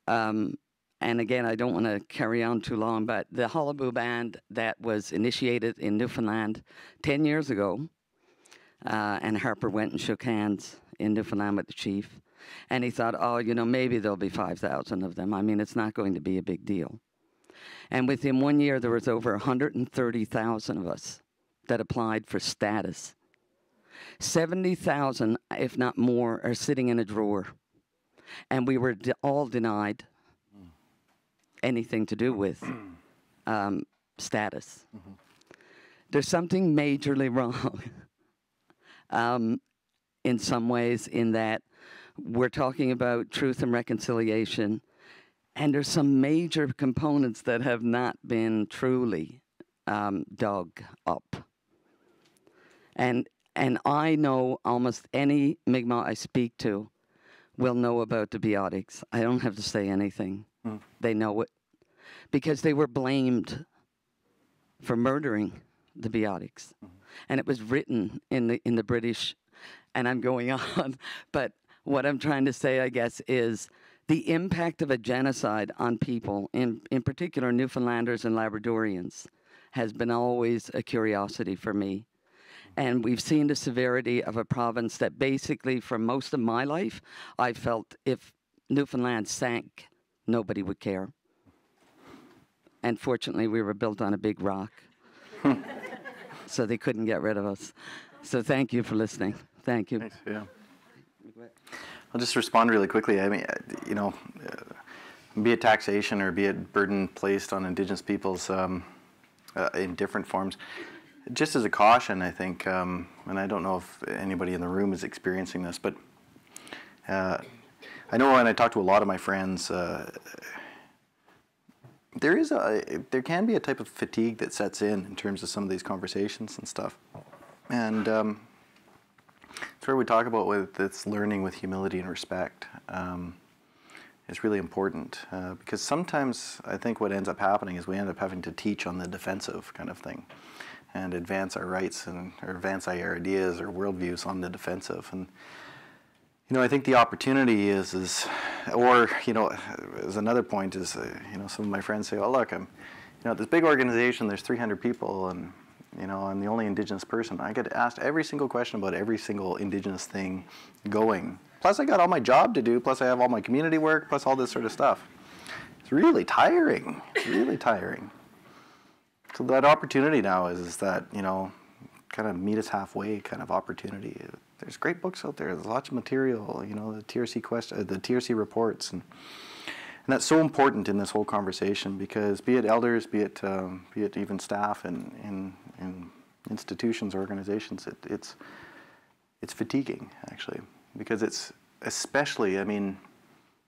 Um, and again, I don't want to carry on too long, but the Qalipu Band that was initiated in Newfoundland 10 years ago, uh, and Harper went and shook hands in Newfoundland with the chief. And he thought, oh, you know, maybe there'll be 5,000 of them. I mean, it's not going to be a big deal. And within one year, there was over 130,000 of us that applied for status. 70,000, if not more, are sitting in a drawer. And we were de- all denied anything to do with um, status. There's something majorly wrong um, in some ways, in that we're talking about truth and reconciliation, and there's some major components that have not been truly um, dug up. And and I know almost any Mi'kmaq I speak to will know about the Beothuks. I don't have to say anything. They know it because they were blamed for murdering the Beothuks, and it was written in the in the British. And I'm going on, but what I'm trying to say, I guess, is the impact of a genocide on people, in in particular Newfoundlanders and Labradorians, has been always a curiosity for me. And we've seen the severity of a province that basically, for most of my life, I felt if Newfoundland sank, nobody would care. And fortunately, we were built on a big rock. so they couldn't get rid of us. So thank you for listening. Thank you. Thanks, yeah. I'll just respond really quickly. I mean, you know, uh, be it taxation or be it burden placed on Indigenous peoples um, uh, in different forms, just as a caution, I think, um, and I don't know if anybody in the room is experiencing this, but uh, I know when I talk to a lot of my friends, uh, there is a there can be a type of fatigue that sets in in terms of some of these conversations and stuff, and um, it's where we talk about with this learning with humility and respect. Um, is really important uh, because sometimes I think what ends up happening is we end up having to teach on the defensive kind of thing and advance our rights and or advance our ideas or worldviews on the defensive. And you know, I think the opportunity is is, or you know, as another point is, uh, you know, some of my friends say, "Oh, look, I'm, you know, this big organization. There's 300 people, and you know, I'm the only Indigenous person. I get asked every single question about every single Indigenous thing going. Plus, I got all my job to do. Plus, I have all my community work. Plus, all this sort of stuff. It's really tiring. It's really tiring. So that opportunity now is, is that you know, kind of meet us halfway kind of opportunity. There's great books out there. There's lots of material. You know, the TRC question, uh, the TRC reports, and and that's so important in this whole conversation because be it elders, be it um, be it even staff in in, in institutions, organizations, it, it's it's fatiguing actually because it's especially I mean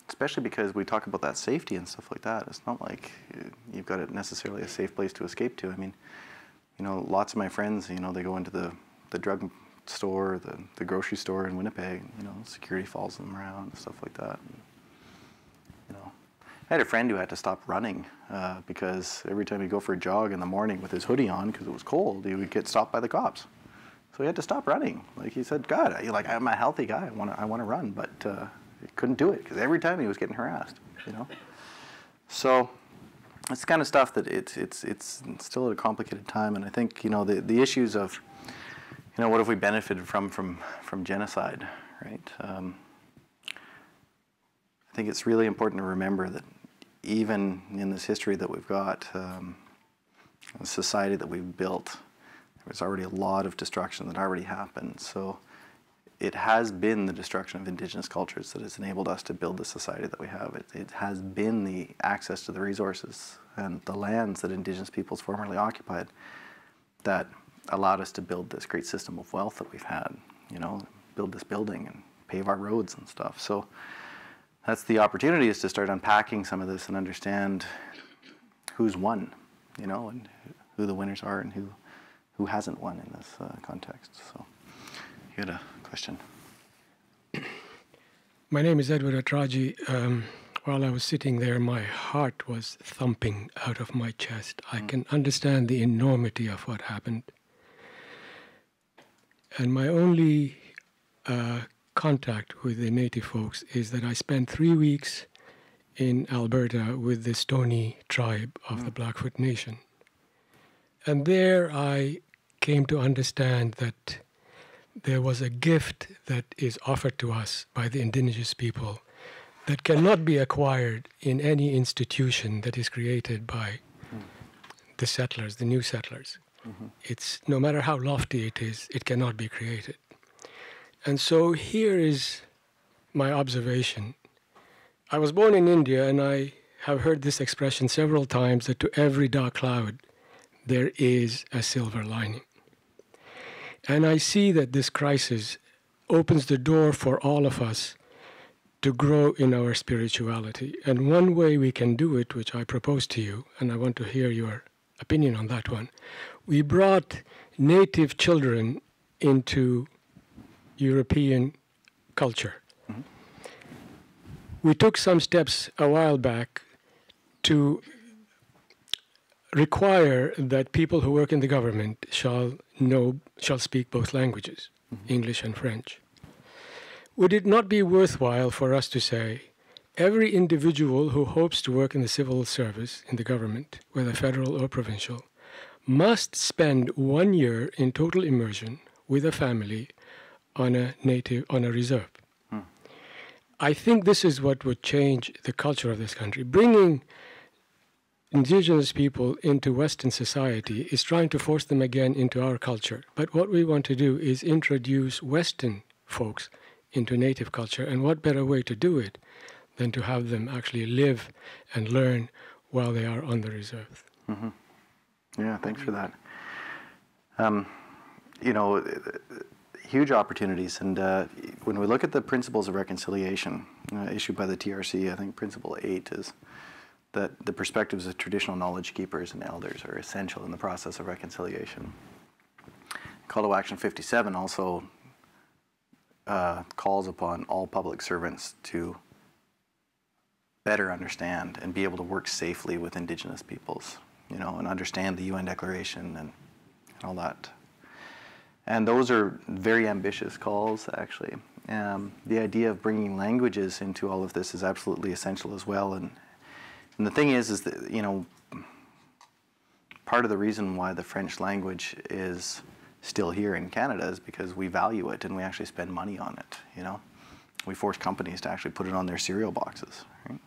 especially because we talk about that safety and stuff like that. It's not like uh, you've got a necessarily a safe place to escape to. I mean, you know, lots of my friends, you know, they go into the, the drug store, the, the grocery store in Winnipeg, you know, security follows them around and stuff like that. And, I had a friend who had to stop running uh, because every time he'd go for a jog in the morning with his hoodie on because it was cold, he would get stopped by the cops. So he had to stop running. Like he said, God, I, like I'm a healthy guy. I want to I want to run, but uh, he couldn't do it because every time he was getting harassed. You know. So it's kind of stuff that it's it's it's still at a complicated time, and I think you know the the issues of you know what have we benefited from from from genocide, right? Um, I think it's really important to remember that even in this history that we've got, um, the society that we've built, there was already a lot of destruction that already happened. So it has been the destruction of indigenous cultures that has enabled us to build the society that we have. It, it has been the access to the resources and the lands that indigenous peoples formerly occupied that allowed us to build this great system of wealth that we've had, you know, build this building and pave our roads and stuff. So that's the opportunity is to start unpacking some of this and understand who's won, you know, and who the winners are and who who hasn't won in this uh, context. So, you had a question. My name is Edward Atraji. Um, while I was sitting there, my heart was thumping out of my chest. I can understand the enormity of what happened. And my only uh, contact with the native folks is that I spent three weeks in Alberta with the Stoney tribe of the mm. Blackfoot Nation. And there I came to understand that there was a gift that is offered to us by the indigenous people that cannot be acquired in any institution that is created by mm. the settlers, the new settlers. Mm-hmm. It's no matter how lofty it is, it cannot be created. And so here is my observation. I was born in India and I have heard this expression several times that to every dark cloud there is a silver lining. And I see that this crisis opens the door for all of us to grow in our spirituality. And one way we can do it, which I propose to you, and I want to hear your opinion on that one, we brought native children into European culture. We took some steps a while back to require that people who work in the government shall know, shall speak both languages, English and French. Would it not be worthwhile for us to say, every individual who hopes to work in the civil service in the government, whether federal or provincial, must spend one year in total immersion with a family on a native on a reserve. I think this is what would change the culture of this country. Bringing indigenous people into Western society is trying to force them again into our culture. But what we want to do is introduce Western folks into native culture. And what better way to do it than to have them actually live and learn while they are on the reserve? Mm-hmm. Yeah, thanks for that. Um, you know, huge opportunities. And uh, when we look at the principles of reconciliation uh, issued by the TRC, I think principle eight is that the perspectives of traditional knowledge keepers and elders are essential in the process of reconciliation. Call to Action 57 also uh, calls upon all public servants to better understand and be able to work safely with Indigenous peoples, you know, and understand the UN Declaration and, and all that. And those are very ambitious calls, actually. Um, the idea of bringing languages into all of this is absolutely essential as well. And, and the thing is, is that, you know, part of the reason why the French language is still here in Canada is because we value it and we actually spend money on it, you know. We force companies to actually put it on their cereal boxes, right?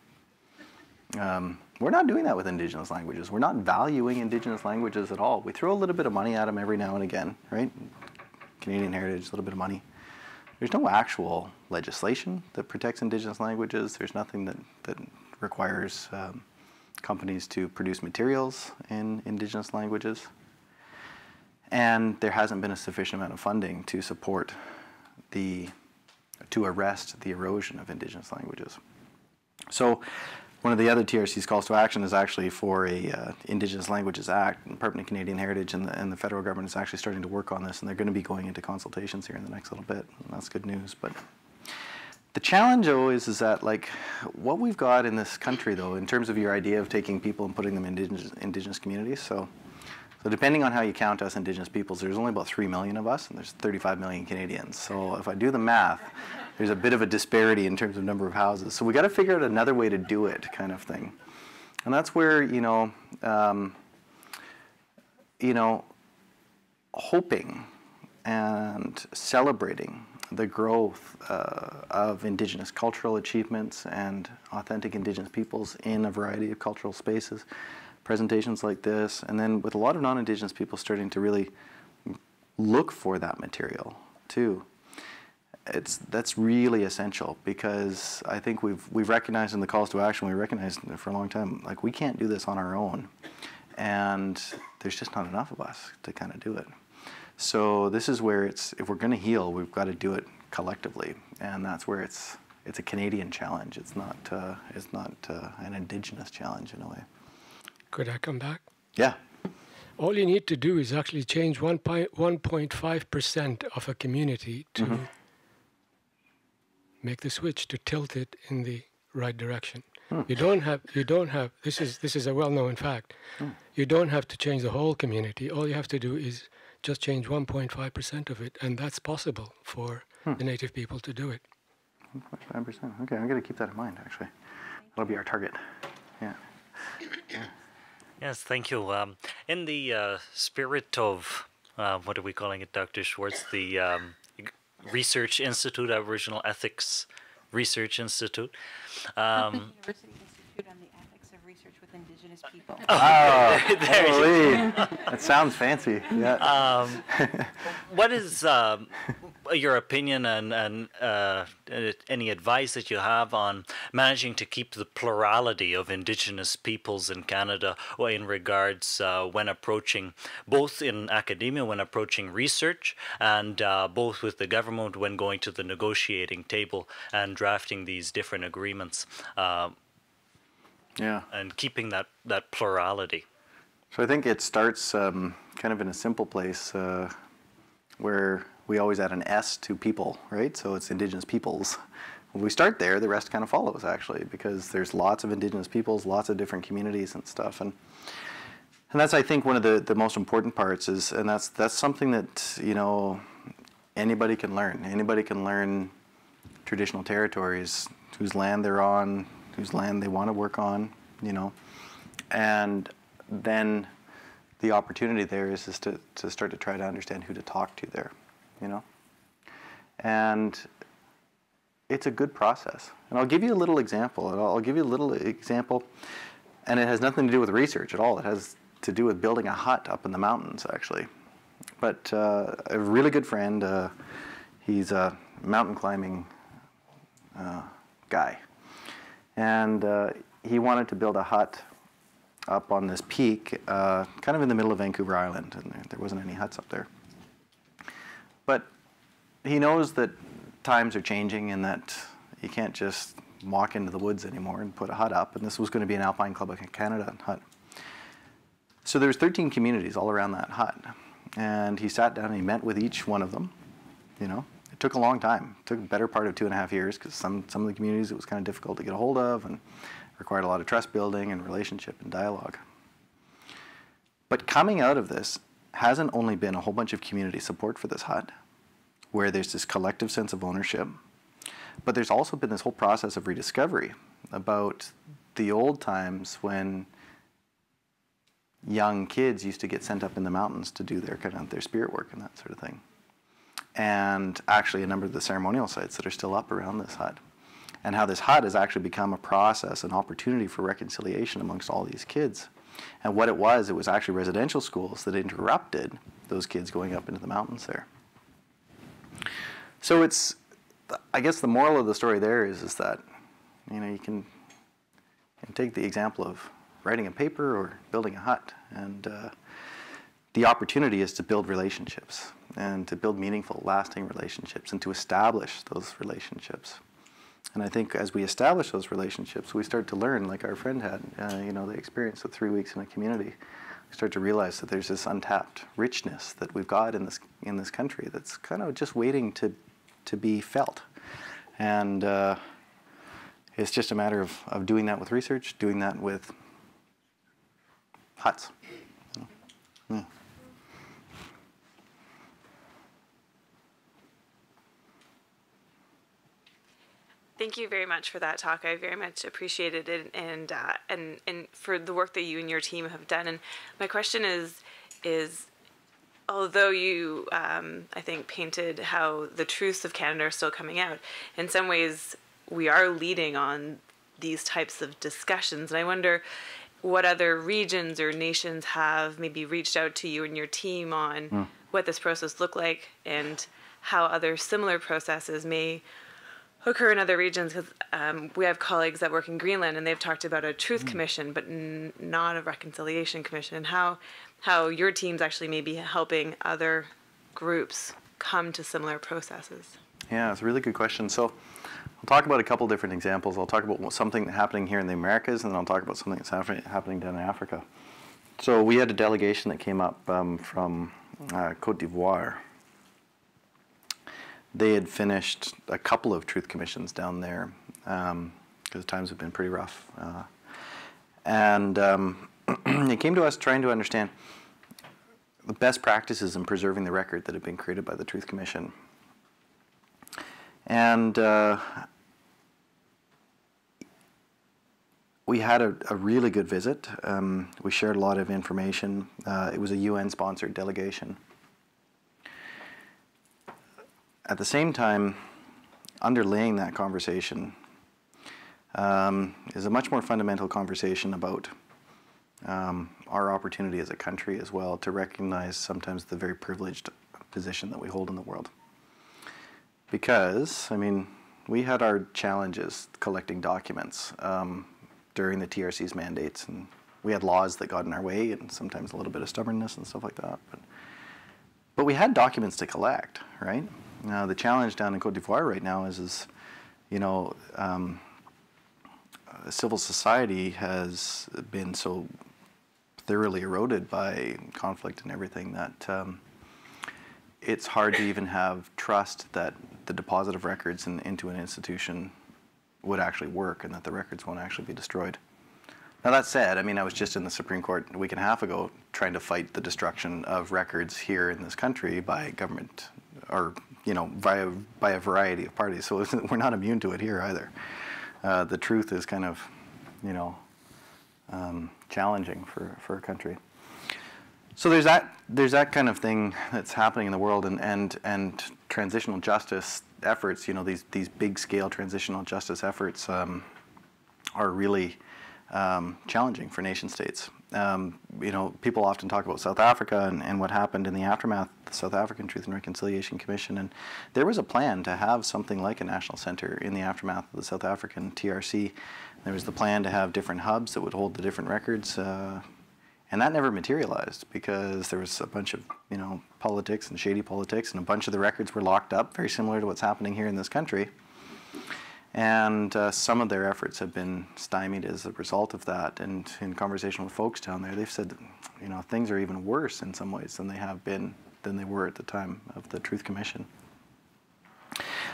Um, we're not doing that with Indigenous languages. We're not valuing Indigenous languages at all. We throw a little bit of money at them every now and again, right? Canadian heritage, a little bit of money. There's no actual legislation that protects Indigenous languages. There's nothing that, that requires um, companies to produce materials in Indigenous languages. And there hasn't been a sufficient amount of funding to support the, to arrest the erosion of Indigenous languages. So one of the other TRC's calls to action is actually for a uh, Indigenous Languages Act and Permanent Canadian Heritage, and the, and the federal government is actually starting to work on this, and they're going to be going into consultations here in the next little bit. And that's good news. But the challenge always is that like what we've got in this country though, in terms of your idea of taking people and putting them in indigenous, indigenous communities. So, so depending on how you count us indigenous peoples, there's only about three million of us, and there's 35 million Canadians. So if I do the math, there's a bit of a disparity in terms of number of houses. So we got to figure out another way to do it, kind of thing. And that's where you know, um, you know, hoping and celebrating the growth uh, of Indigenous cultural achievements and authentic Indigenous peoples in a variety of cultural spaces. Presentations like this, and then with a lot of non Indigenous people starting to really look for that material too. It's, that's really essential because I think we've, we've recognized in the calls to action, we recognized for a long time, like we can't do this on our own. And there's just not enough of us to kind of do it. So this is where it's if we're going to heal, we've got to do it collectively, and that's where it's it's a Canadian challenge. It's not uh, it's not uh, an Indigenous challenge in a way. Could I come back? Yeah. All you need to do is actually change 1.5% of a community to Mhm. Make the switch to tilt it in the right direction. Hmm. You don't have you don't have this is this is a well-known fact. You don't have to change the whole community. All you have to do is just change 1.5% of it and that's possible for Hmm. the native people to do it. 1.5%. Okay, I'm going to keep that in mind actually. That'll be our target. Yeah. Yes, thank you. Um, in the uh, spirit of uh, what are we calling it, Dr. Schwartz? The um, Research Institute, Aboriginal Ethics Research Institute. Um, University Institute on the Ethics of Research with Indigenous People. Oh, there holy. go. that sounds fancy. Yeah. Um, what is um, your opinion and, and uh, uh, any advice that you have on managing to keep the plurality of Indigenous peoples in Canada or in regards uh, when approaching, both in academia, when approaching research, and uh, both with the government when going to the negotiating table and drafting these different agreements? Yeah. And keeping that, that plurality. So I think it starts um, kind of in a simple place uh, where we always add an S to people, right? So it's Indigenous peoples. When we start there, the rest kind of follows actually, because there's lots of Indigenous peoples, lots of different communities and stuff, and and that's I think one of the, the most important parts is, and that's that's something that you know anybody can learn. Anybody can learn traditional territories, whose land they're on, whose land they want to work on, you know, and then the opportunity there is, is to, to start to try to understand who to talk to there, you know? And it's a good process. And I'll give you a little example. and I'll give you a little example, and it has nothing to do with research at all. It has to do with building a hut up in the mountains, actually. But uh, a really good friend, uh, he's a mountain climbing uh, guy. And uh, he wanted to build a hut up on this peak, uh, kind of in the middle of Vancouver Island, and there, there wasn't any huts up there. But he knows that times are changing and that you can't just walk into the woods anymore and put a hut up. And this was going to be an Alpine Club of Canada hut. So there's 13 communities all around that hut. And he sat down and he met with each one of them. You know, took a long time. It took a better part of two and a half years because some, some of the communities it was kind of difficult to get a hold of and required a lot of trust building and relationship and dialogue. But coming out of this hasn't only been a whole bunch of community support for this hut, where there's this collective sense of ownership, but there's also been this whole process of rediscovery about the old times when young kids used to get sent up in the mountains to do their kind of their spirit work and that sort of thing. And actually a number of the ceremonial sites that are still up around this hut. And how this hut has actually become a process, an opportunity for reconciliation amongst all these kids. And what it was, it was actually residential schools that interrupted those kids going up into the mountains there. So it's, I guess the moral of the story there is, is that, you know, you can, you can take the example of writing a paper or building a hut, and uh, the opportunity is to build relationships and to build meaningful, lasting relationships and to establish those relationships. And I think as we establish those relationships, we start to learn, like our friend had, uh, you know, the experience of three weeks in a community. We start to realize that there's this untapped richness that we've got in this in this country that's kind of just waiting to to be felt. And uh, it's just a matter of, of doing that with research, doing that with huts. You know? yeah. Thank you very much for that talk. I very much appreciated it, and uh, and and for the work that you and your team have done. And my question is, is although you, um, I think, painted how the truths of Canada are still coming out, in some ways we are leading on these types of discussions. And I wonder what other regions or nations have maybe reached out to you and your team on mm. what this process looked like and how other similar processes may occur in other regions because um, we have colleagues that work in Greenland and they've talked about a truth mm. commission but n- not a reconciliation commission and how how your teams actually may be helping other groups come to similar processes. Yeah, it's a really good question. So I'll talk about a couple different examples. I'll talk about something happening here in the Americas and then I'll talk about something that's happening down in Africa. So we had a delegation that came up um, from uh, Cote d'Ivoire they had finished a couple of truth commissions down there because um, times have been pretty rough. Uh, and um, they came to us trying to understand the best practices in preserving the record that had been created by the Truth Commission. And uh, we had a, a, really good visit. Um, we shared a lot of information. Uh, it was a UN sponsored delegation at the same time, underlaying that conversation um, is a much more fundamental conversation about um, our opportunity as a country as well to recognize sometimes the very privileged position that we hold in the world. Because, I mean, we had our challenges collecting documents um, during the TRC's mandates, and we had laws that got in our way, and sometimes a little bit of stubbornness and stuff like that. But, but we had documents to collect, right? Now, the challenge down in Cote d'Ivoire right now is, is you know, um, civil society has been so thoroughly eroded by conflict and everything that um, it's hard to even have trust that the deposit of records in, into an institution would actually work and that the records won't actually be destroyed. Now that said, I mean, I was just in the Supreme Court a week and a half ago trying to fight the destruction of records here in this country by government or you know, by, by a variety of parties. So we're not immune to it here either. Uh, the truth is kind of, you know, um, challenging for, for a country. So there's that there's that kind of thing that's happening in the world, and and and transitional justice efforts. You know, these these big scale transitional justice efforts um, are really um, challenging for nation states um, you know, people often talk about South Africa and, and what happened in the aftermath of the South African Truth and Reconciliation Commission. And there was a plan to have something like a national center in the aftermath of the South African TRC. There was the plan to have different hubs that would hold the different records. Uh, and that never materialized because there was a bunch of, you know, politics and shady politics, and a bunch of the records were locked up, very similar to what's happening here in this country. And uh, some of their efforts have been stymied as a result of that. And in conversation with folks down there, they've said, you know, things are even worse in some ways than they have been, than they were at the time of the Truth Commission.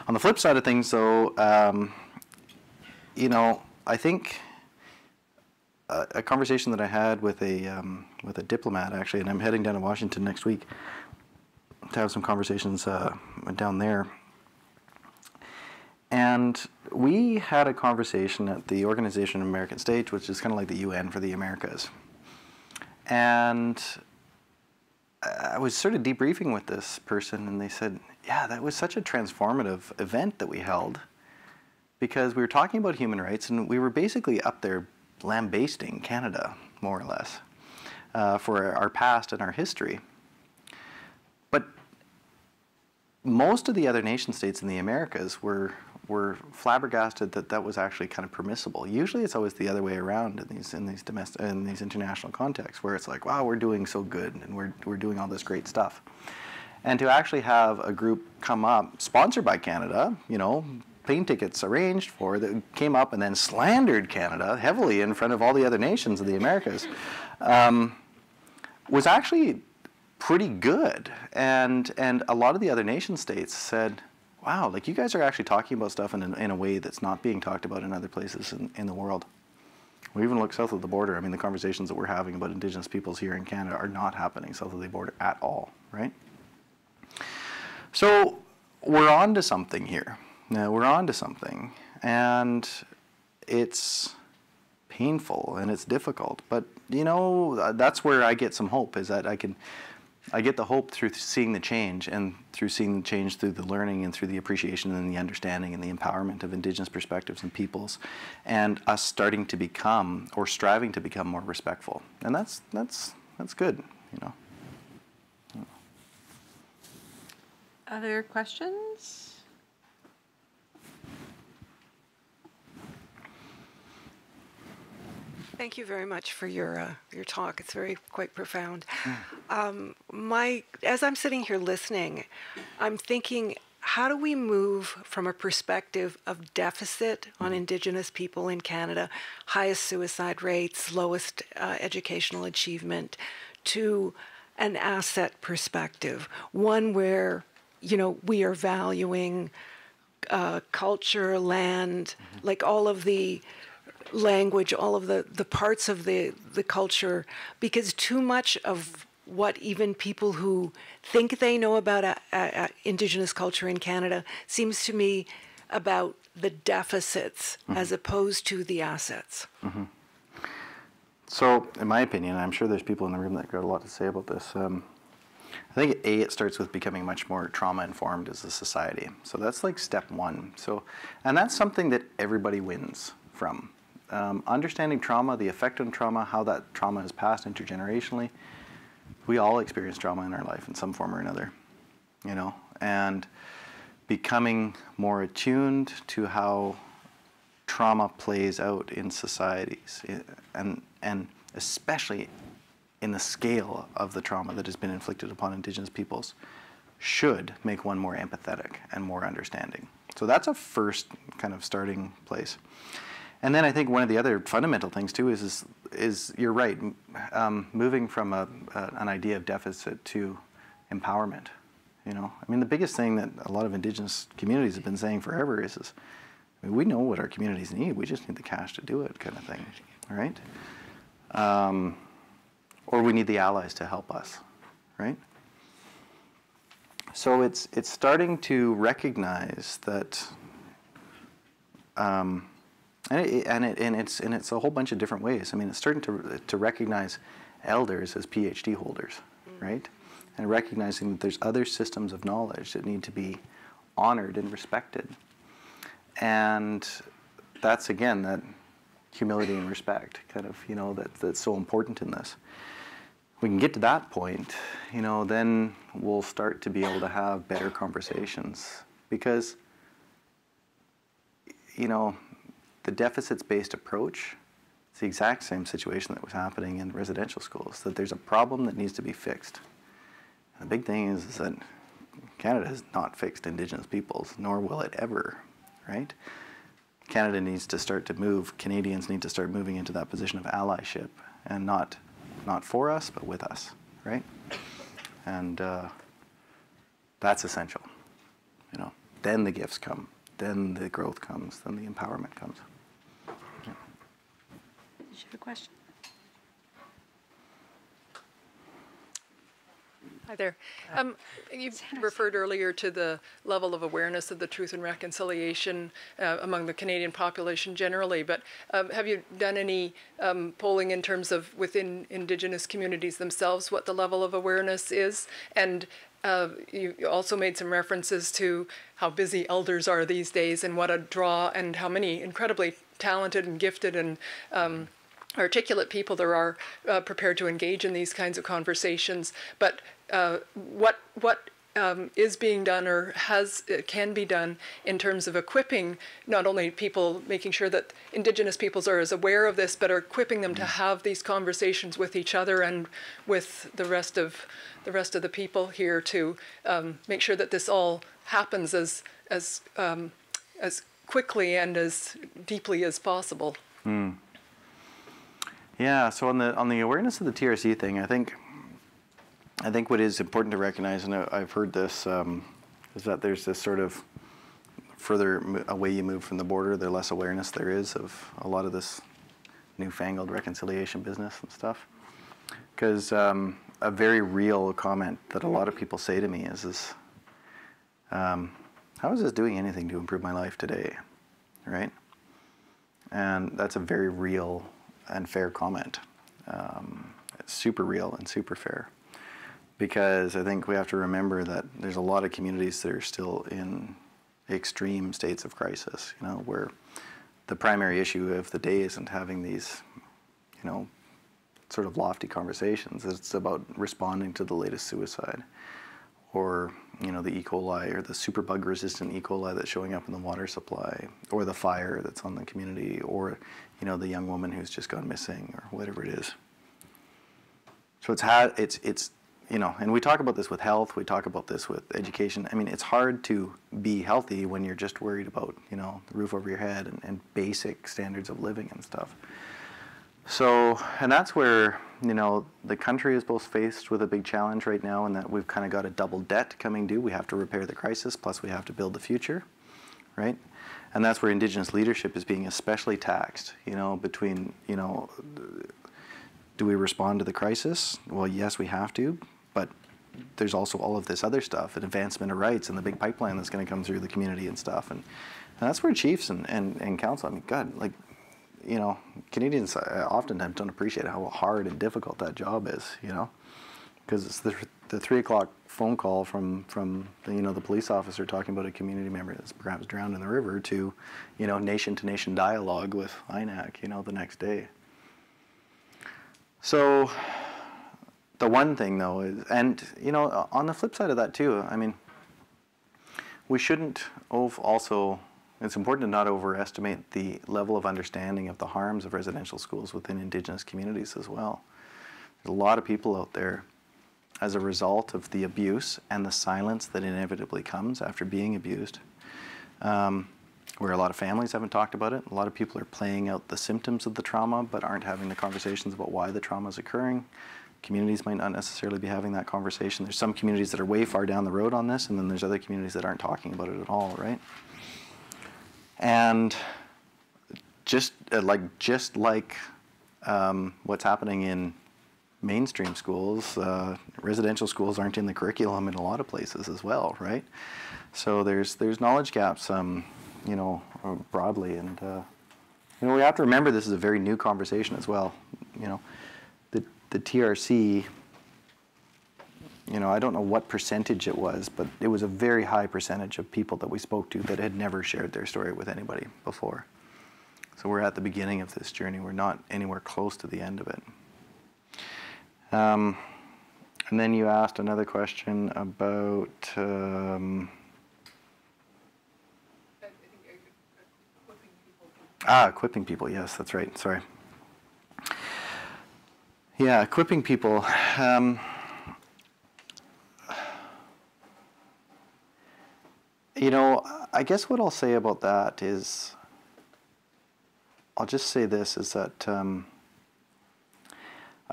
On the flip side of things, though, um, you know, I think a, a, conversation that I had with a um, with a diplomat actually, and I'm heading down to Washington next week to have some conversations uh, down there and we had a conversation at the Organization of American States, which is kind of like the UN for the Americas. And I was sort of debriefing with this person, and they said, Yeah, that was such a transformative event that we held because we were talking about human rights, and we were basically up there lambasting Canada, more or less, uh, for our past and our history. But most of the other nation states in the Americas were were flabbergasted that that was actually kind of permissible. Usually, it's always the other way around in these in these domestic in these international contexts, where it's like, wow, we're doing so good and we're we're doing all this great stuff. And to actually have a group come up, sponsored by Canada, you know, plane tickets arranged for that came up and then slandered Canada heavily in front of all the other nations of the Americas um, was actually pretty good. And, and a lot of the other nation states said, wow, like you guys are actually talking about stuff in, a, in a way that's not being talked about in other places in, in the world. We even look south of the border. I mean, the conversations that we're having about Indigenous peoples here in Canada are not happening south of the border at all, right? So we're on to something here. Now, we're on to something. And it's painful and it's difficult. But, you know, that's where I get some hope is that I can I get the hope through seeing the change and through seeing the change through the learning and through the appreciation and the understanding and the empowerment of Indigenous perspectives and peoples, and us starting to become or striving to become more respectful. And that's that's that's good, you know. Other questions? Thank you very much for your uh, your talk. It's very quite profound. Um, my as I'm sitting here listening, I'm thinking, how do we move from a perspective of deficit on Indigenous people in Canada, highest suicide rates, lowest uh, educational achievement, to an asset perspective, one where you know we are valuing uh, culture, land, like all of the language, all of the, the parts of the, the culture, because too much of what even people who think they know about a, a, a Indigenous culture in Canada seems to me about the deficits Mhm. as opposed to the assets. hmm So, in my opinion, I'm sure there's people in the room that got a lot to say about this. Um, I think A, it starts with becoming much more trauma informed as a society. So that's like step one. So, and that's something that everybody wins from. Um, understanding trauma, the effect on trauma, how that trauma has passed intergenerationally. We all experience trauma in our life in some form or another, you know, and becoming more attuned to how trauma plays out in societies, and and especially in the scale of the trauma that has been inflicted upon Indigenous peoples, should make one more empathetic and more understanding. So that's a first kind of starting place. And then I think one of the other fundamental things too is is, is you're right, um, moving from a, a, an idea of deficit to empowerment. You know, I mean, the biggest thing that a lot of Indigenous communities have been saying forever is, is I mean, we know what our communities need. We just need the cash to do it, kind of thing, right? Um, or we need the allies to help us, right? So it's it's starting to recognize that, um, and it, and it and it's and it's a whole bunch of different ways. I mean, it's starting to to recognize elders as PhD holders, mm. right? And recognizing that there's other systems of knowledge that need to be honored and respected. And that's again that humility and respect, kind of, you know, that that's so important in this. We can get to that point, you know, then we'll start to be able to have better conversations because, you know, the deficits-based approach. It's the exact same situation that was happening in residential schools. That there's a problem that needs to be fixed. And the big thing is, is that Canada has not fixed Indigenous peoples, nor will it ever, right? Canada needs to start to move. Canadians need to start moving into that position of allyship, and not, not for us, but with us, right? And uh, that's essential. You know, then the gifts come, then the growth comes, then the empowerment comes. You have a question? Hi there. Um, you referred earlier to the level of awareness of the truth and reconciliation uh, among the Canadian population generally, but um, have you done any um, polling in terms of within Indigenous communities themselves what the level of awareness is? And uh, you you also made some references to how busy elders are these days and what a draw and how many incredibly talented and gifted and um, articulate people there are uh, prepared to engage in these kinds of conversations. But uh, what what um, is being done or has uh, can be done in terms of equipping not only people, making sure that Indigenous peoples are as aware of this, but are equipping them to have these conversations with each other and with the rest of the rest of the people here to um, make sure that this all happens as as um, as quickly and as deeply as possible. Mm. Yeah. So on the on the awareness of the TRC thing, I think I think what is important to recognize, and I've heard this, um, is that there's this sort of further away you move from the border, the less awareness there is of a lot of this newfangled reconciliation business and stuff. Because um, a very real comment that a lot of people say to me is, is um, how is this doing anything to improve my life today, right? And that's a very real and fair comment. Um, it's super real and super fair. Because I think we have to remember that there's a lot of communities that are still in extreme states of crisis, you know, where the primary issue of the day isn't having these, you know, sort of lofty conversations. It's about responding to the latest suicide or, you know, the E. coli or the superbug resistant E. coli that's showing up in the water supply or the fire that's on the community or, you know, the young woman who's just gone missing or whatever it is. So it's had, it's, it's, you know, and we talk about this with health, we talk about this with education. I mean, it's hard to be healthy when you're just worried about, you know, the roof over your head and, and basic standards of living and stuff. So, and that's where, you know, the country is both faced with a big challenge right now and that we've kind of got a double debt coming due. We have to repair the crisis, plus we have to build the future, right? And that's where Indigenous leadership is being especially taxed, you know, between, you know, do we respond to the crisis? Well, yes, we have to, but there's also all of this other stuff, an advancement of rights and the big pipeline that's going to come through the community and stuff. And, and that's where chiefs and, and, and council, I mean, God, like, you know, Canadians uh, oftentimes don't appreciate how hard and difficult that job is, you know, because it's the, the three o'clock phone call from, from the, you know, the police officer talking about a community member that's perhaps drowned in the river to, you know, nation to nation dialogue with INAC, you know, the next day. So the one thing though is, and you know, on the flip side of that too, I mean, we shouldn't also, it's important to not overestimate the level of understanding of the harms of residential schools within Indigenous communities as well. There's a lot of people out there as a result of the abuse and the silence that inevitably comes after being abused, um, where a lot of families haven't talked about it. A lot of people are playing out the symptoms of the trauma but aren't having the conversations about why the trauma is occurring. Communities might not necessarily be having that conversation. There's some communities that are way far down the road on this, and then there's other communities that aren't talking about it at all, right? And just uh, like just like um, what's happening in mainstream schools, uh, residential schools aren't in the curriculum in a lot of places as well, right? So there's there's knowledge gaps, um, you know, uh, broadly, and uh, you know we have to remember this is a very new conversation as well. You know, the the TRC, you know, I don't know what percentage it was, but it was a very high percentage of people that we spoke to that had never shared their story with anybody before. So we're at the beginning of this journey. We're not anywhere close to the end of it. Um, and then you asked another question about. Um, ah, equipping people. Yes, that's right. Sorry. Yeah, equipping people. Um, you know, I guess what I'll say about that is, I'll just say this is that um,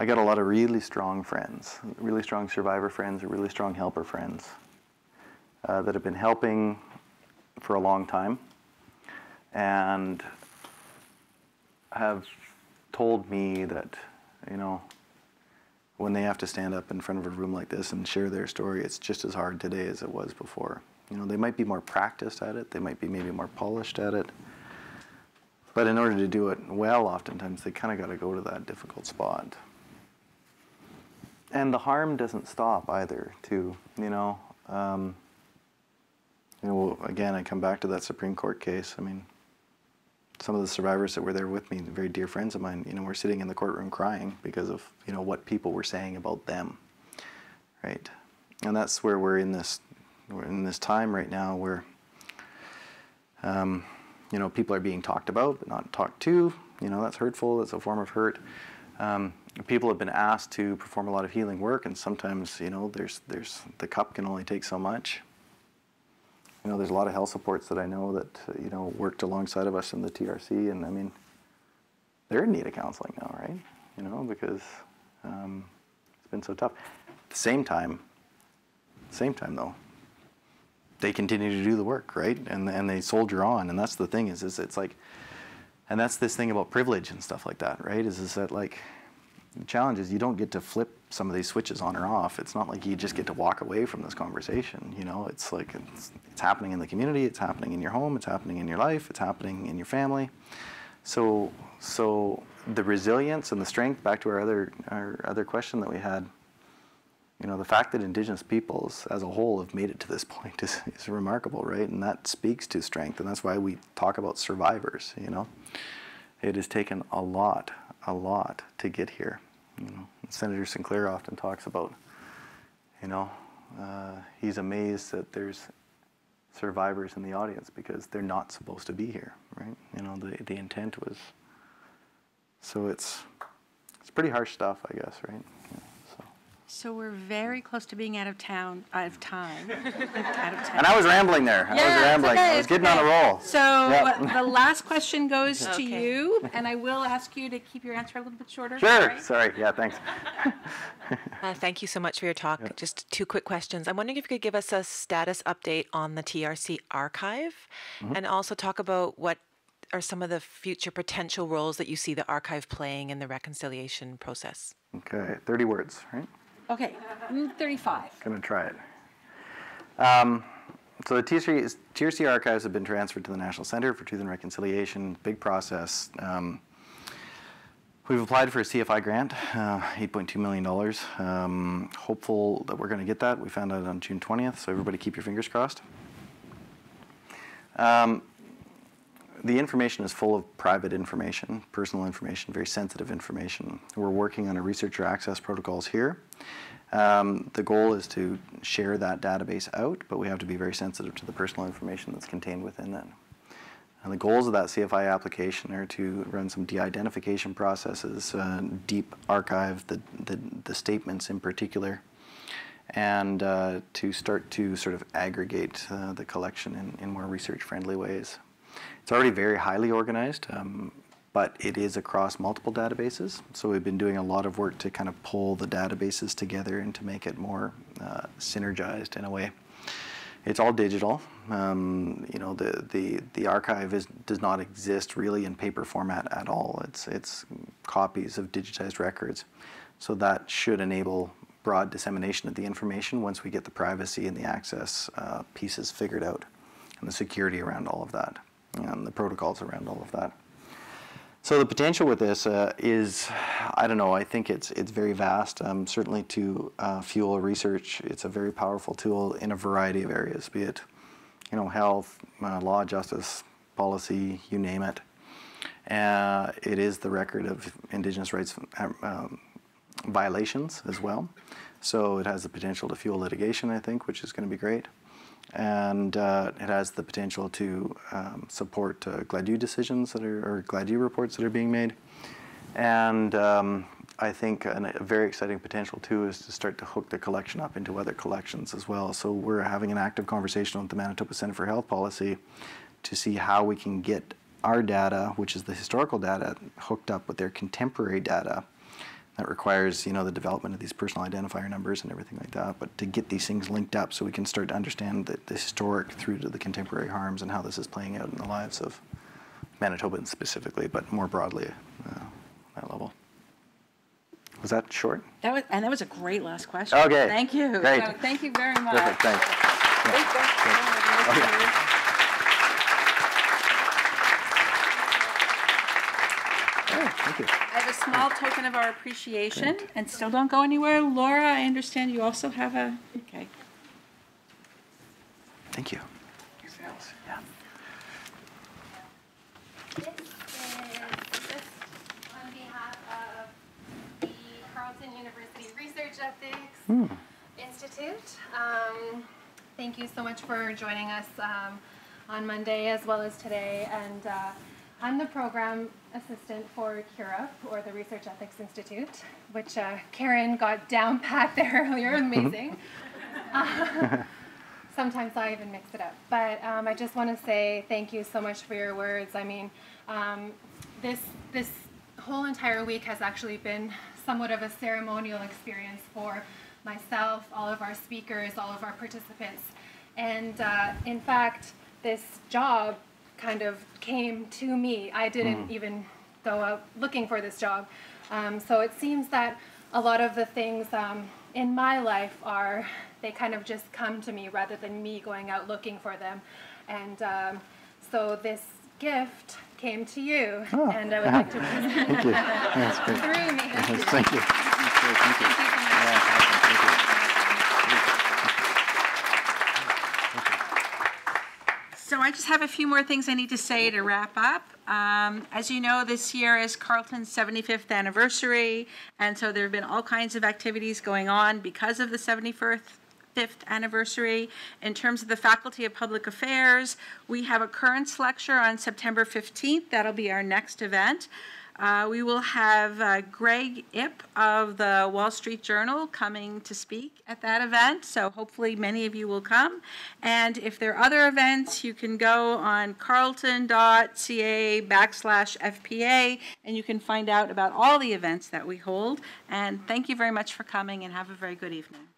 I got a lot of really strong friends, really strong survivor friends, really strong helper friends uh, that have been helping for a long time and have told me that, you know, when they have to stand up in front of a room like this and share their story, it's just as hard today as it was before. You know, they might be more practiced at it, they might be maybe more polished at it. But in order to do it well, oftentimes they kind of got to go to that difficult spot. And the harm doesn't stop either, too. You know, um, you know, again, I come back to that Supreme Court case. I mean, some of the survivors that were there with me, very dear friends of mine, you know, were sitting in the courtroom crying because of, you know, what people were saying about them, right? And that's where we're in this, we're in this time right now where, um, you know, people are being talked about but not talked to. You know, that's hurtful. That's a form of hurt. Um, people have been asked to perform a lot of healing work, and sometimes, you know, there's there's the cup can only take so much. You know, there's a lot of health supports that I know that uh, you know worked alongside of us in the TRC, and I mean, they're in need of counseling now, right? You know, because um, it's been so tough. At the same time, same time though, they continue to do the work, right? And and they soldier on, and that's the thing is, is it's like, and that's this thing about privilege and stuff like that, right? Is is that like, the challenge is you don't get to flip some of these switches on or off. It's not like you just get to walk away from this conversation. You know, it's like it's, it's happening in the community, it's happening in your home, it's happening in your life, it's happening in your family. So so the resilience and the strength. Back to our other our other question that we had you know, the fact that Indigenous peoples as a whole have made it to this point is, is remarkable, right? And that speaks to strength, and that's why we talk about survivors, you know. It has taken a lot, a lot to get here. You know, Senator Sinclair often talks about, you know, uh, he's amazed that there's survivors in the audience because they're not supposed to be here, right? You know, the, the intent was, so it's, it's pretty harsh stuff, I guess, right? So we're very close to being out of town, out of time. out of And I was rambling there. I was Yeah, rambling. okay, I was it's getting on a roll. So Yep. the last question goes to you, and I will ask you to keep your answer a little bit shorter. Sure. alright? Sorry. Yeah, thanks. Uh, thank you so much for your talk. Just two quick questions. I'm wondering if you could give us a status update on the TRC archive Mhm. and also talk about what are some of the future potential roles that you see the archive playing in the reconciliation process. Okay, 30 words, right? Okay, mm, 35. Gonna try it. Um, so the TRC, TRC archives have been transferred to the National Center for Truth and Reconciliation. Big process. Um, we've applied for a CFI grant, uh, $8.2 million. Um, hopeful that we're going to get that. We found out on June 20th, so everybody keep your fingers crossed. Um, the information is full of private information, personal information, very sensitive information. We're working on a researcher access protocols here. Um, the goal is to share that database out, but we have to be very sensitive to the personal information that's contained within it. And the goals of that CFI application are to run some de-identification processes, uh, deep archive the, the, the statements in particular, and uh, to start to sort of aggregate uh, the collection in, in more research-friendly ways. It's already very highly organized, um, but it is across multiple databases. So we've been doing a lot of work to kind of pull the databases together and to make it more uh, synergized in a way. It's all digital. Um, you know, the, the, the archive is, does not exist really in paper format at all. It's, it's copies of digitized records. So that should enable broad dissemination of the information once we get the privacy and the access uh, pieces figured out and the security around all of that and the protocols around all of that. So the potential with this uh, is, I don't know, I think it's, it's very vast. Um, certainly to uh, fuel research, it's a very powerful tool in a variety of areas, be it you know, health, uh, law, justice, policy, you name it. Uh, it is the record of Indigenous rights um, violations as well. So it has the potential to fuel litigation, I think, which is going to be great. And uh, it has the potential to um, support uh, Gladue decisions that are, or Gladue reports that are being made. And um, I think an, a very exciting potential too is to start to hook the collection up into other collections as well. So we're having an active conversation with the Manitoba Center for Health Policy to see how we can get our data, which is the historical data, hooked up with their contemporary data. That requires, you know, the development of these personal identifier numbers and everything like that. But to get these things linked up, so we can start to understand the, the historic through to the contemporary harms and how this is playing out in the lives of Manitobans specifically, but more broadly, uh, that level. Was that short? That was, and that was a great last question. Okay. Thank you. Great. So thank you very much. Perfect. Thanks. Okay. Oh, thank you. I have a small token of our appreciation, and still don't go anywhere. Laura, I understand you also have a, okay. Thank you. Yeah. This is just on behalf of the Carleton University Research Ethics Hmm. Institute. Um, thank you so much for joining us um, on Monday as well as today. And uh, I'm the program assistant for CUIERIP, or the Research Ethics Institute, which uh, Karen got down pat there earlier. Amazing. Uh, sometimes I even mix it up. But um, I just want to say thank you so much for your words. I mean, um, this this whole entire week has actually been somewhat of a ceremonial experience for myself, all of our speakers, all of our participants. And uh, in fact, this job kind of came to me. I didn't Mm. even go out looking for this job. Um, so it seems that a lot of the things um, in my life are, they kind of just come to me rather than me going out looking for them. And um, so this gift came to you, Oh. and I would like to present Thank you. Through me. Thank you. Thank you. Yeah, awesome. Thank you. So I just have a few more things I need to say to wrap up. Um, as you know, this year is Carleton's 75th anniversary, and so there have been all kinds of activities going on because of the 75th fifth anniversary. In terms of the Faculty of Public Affairs, we have a currents lecture on September 15th. That'll be our next event. Uh, we will have uh, Greg Ip of the Wall Street Journal coming to speak at that event, so hopefully many of you will come. And if there are other events, you can go on carleton.ca backslash FPA and you can find out about all the events that we hold. And thank you very much for coming and have a very good evening.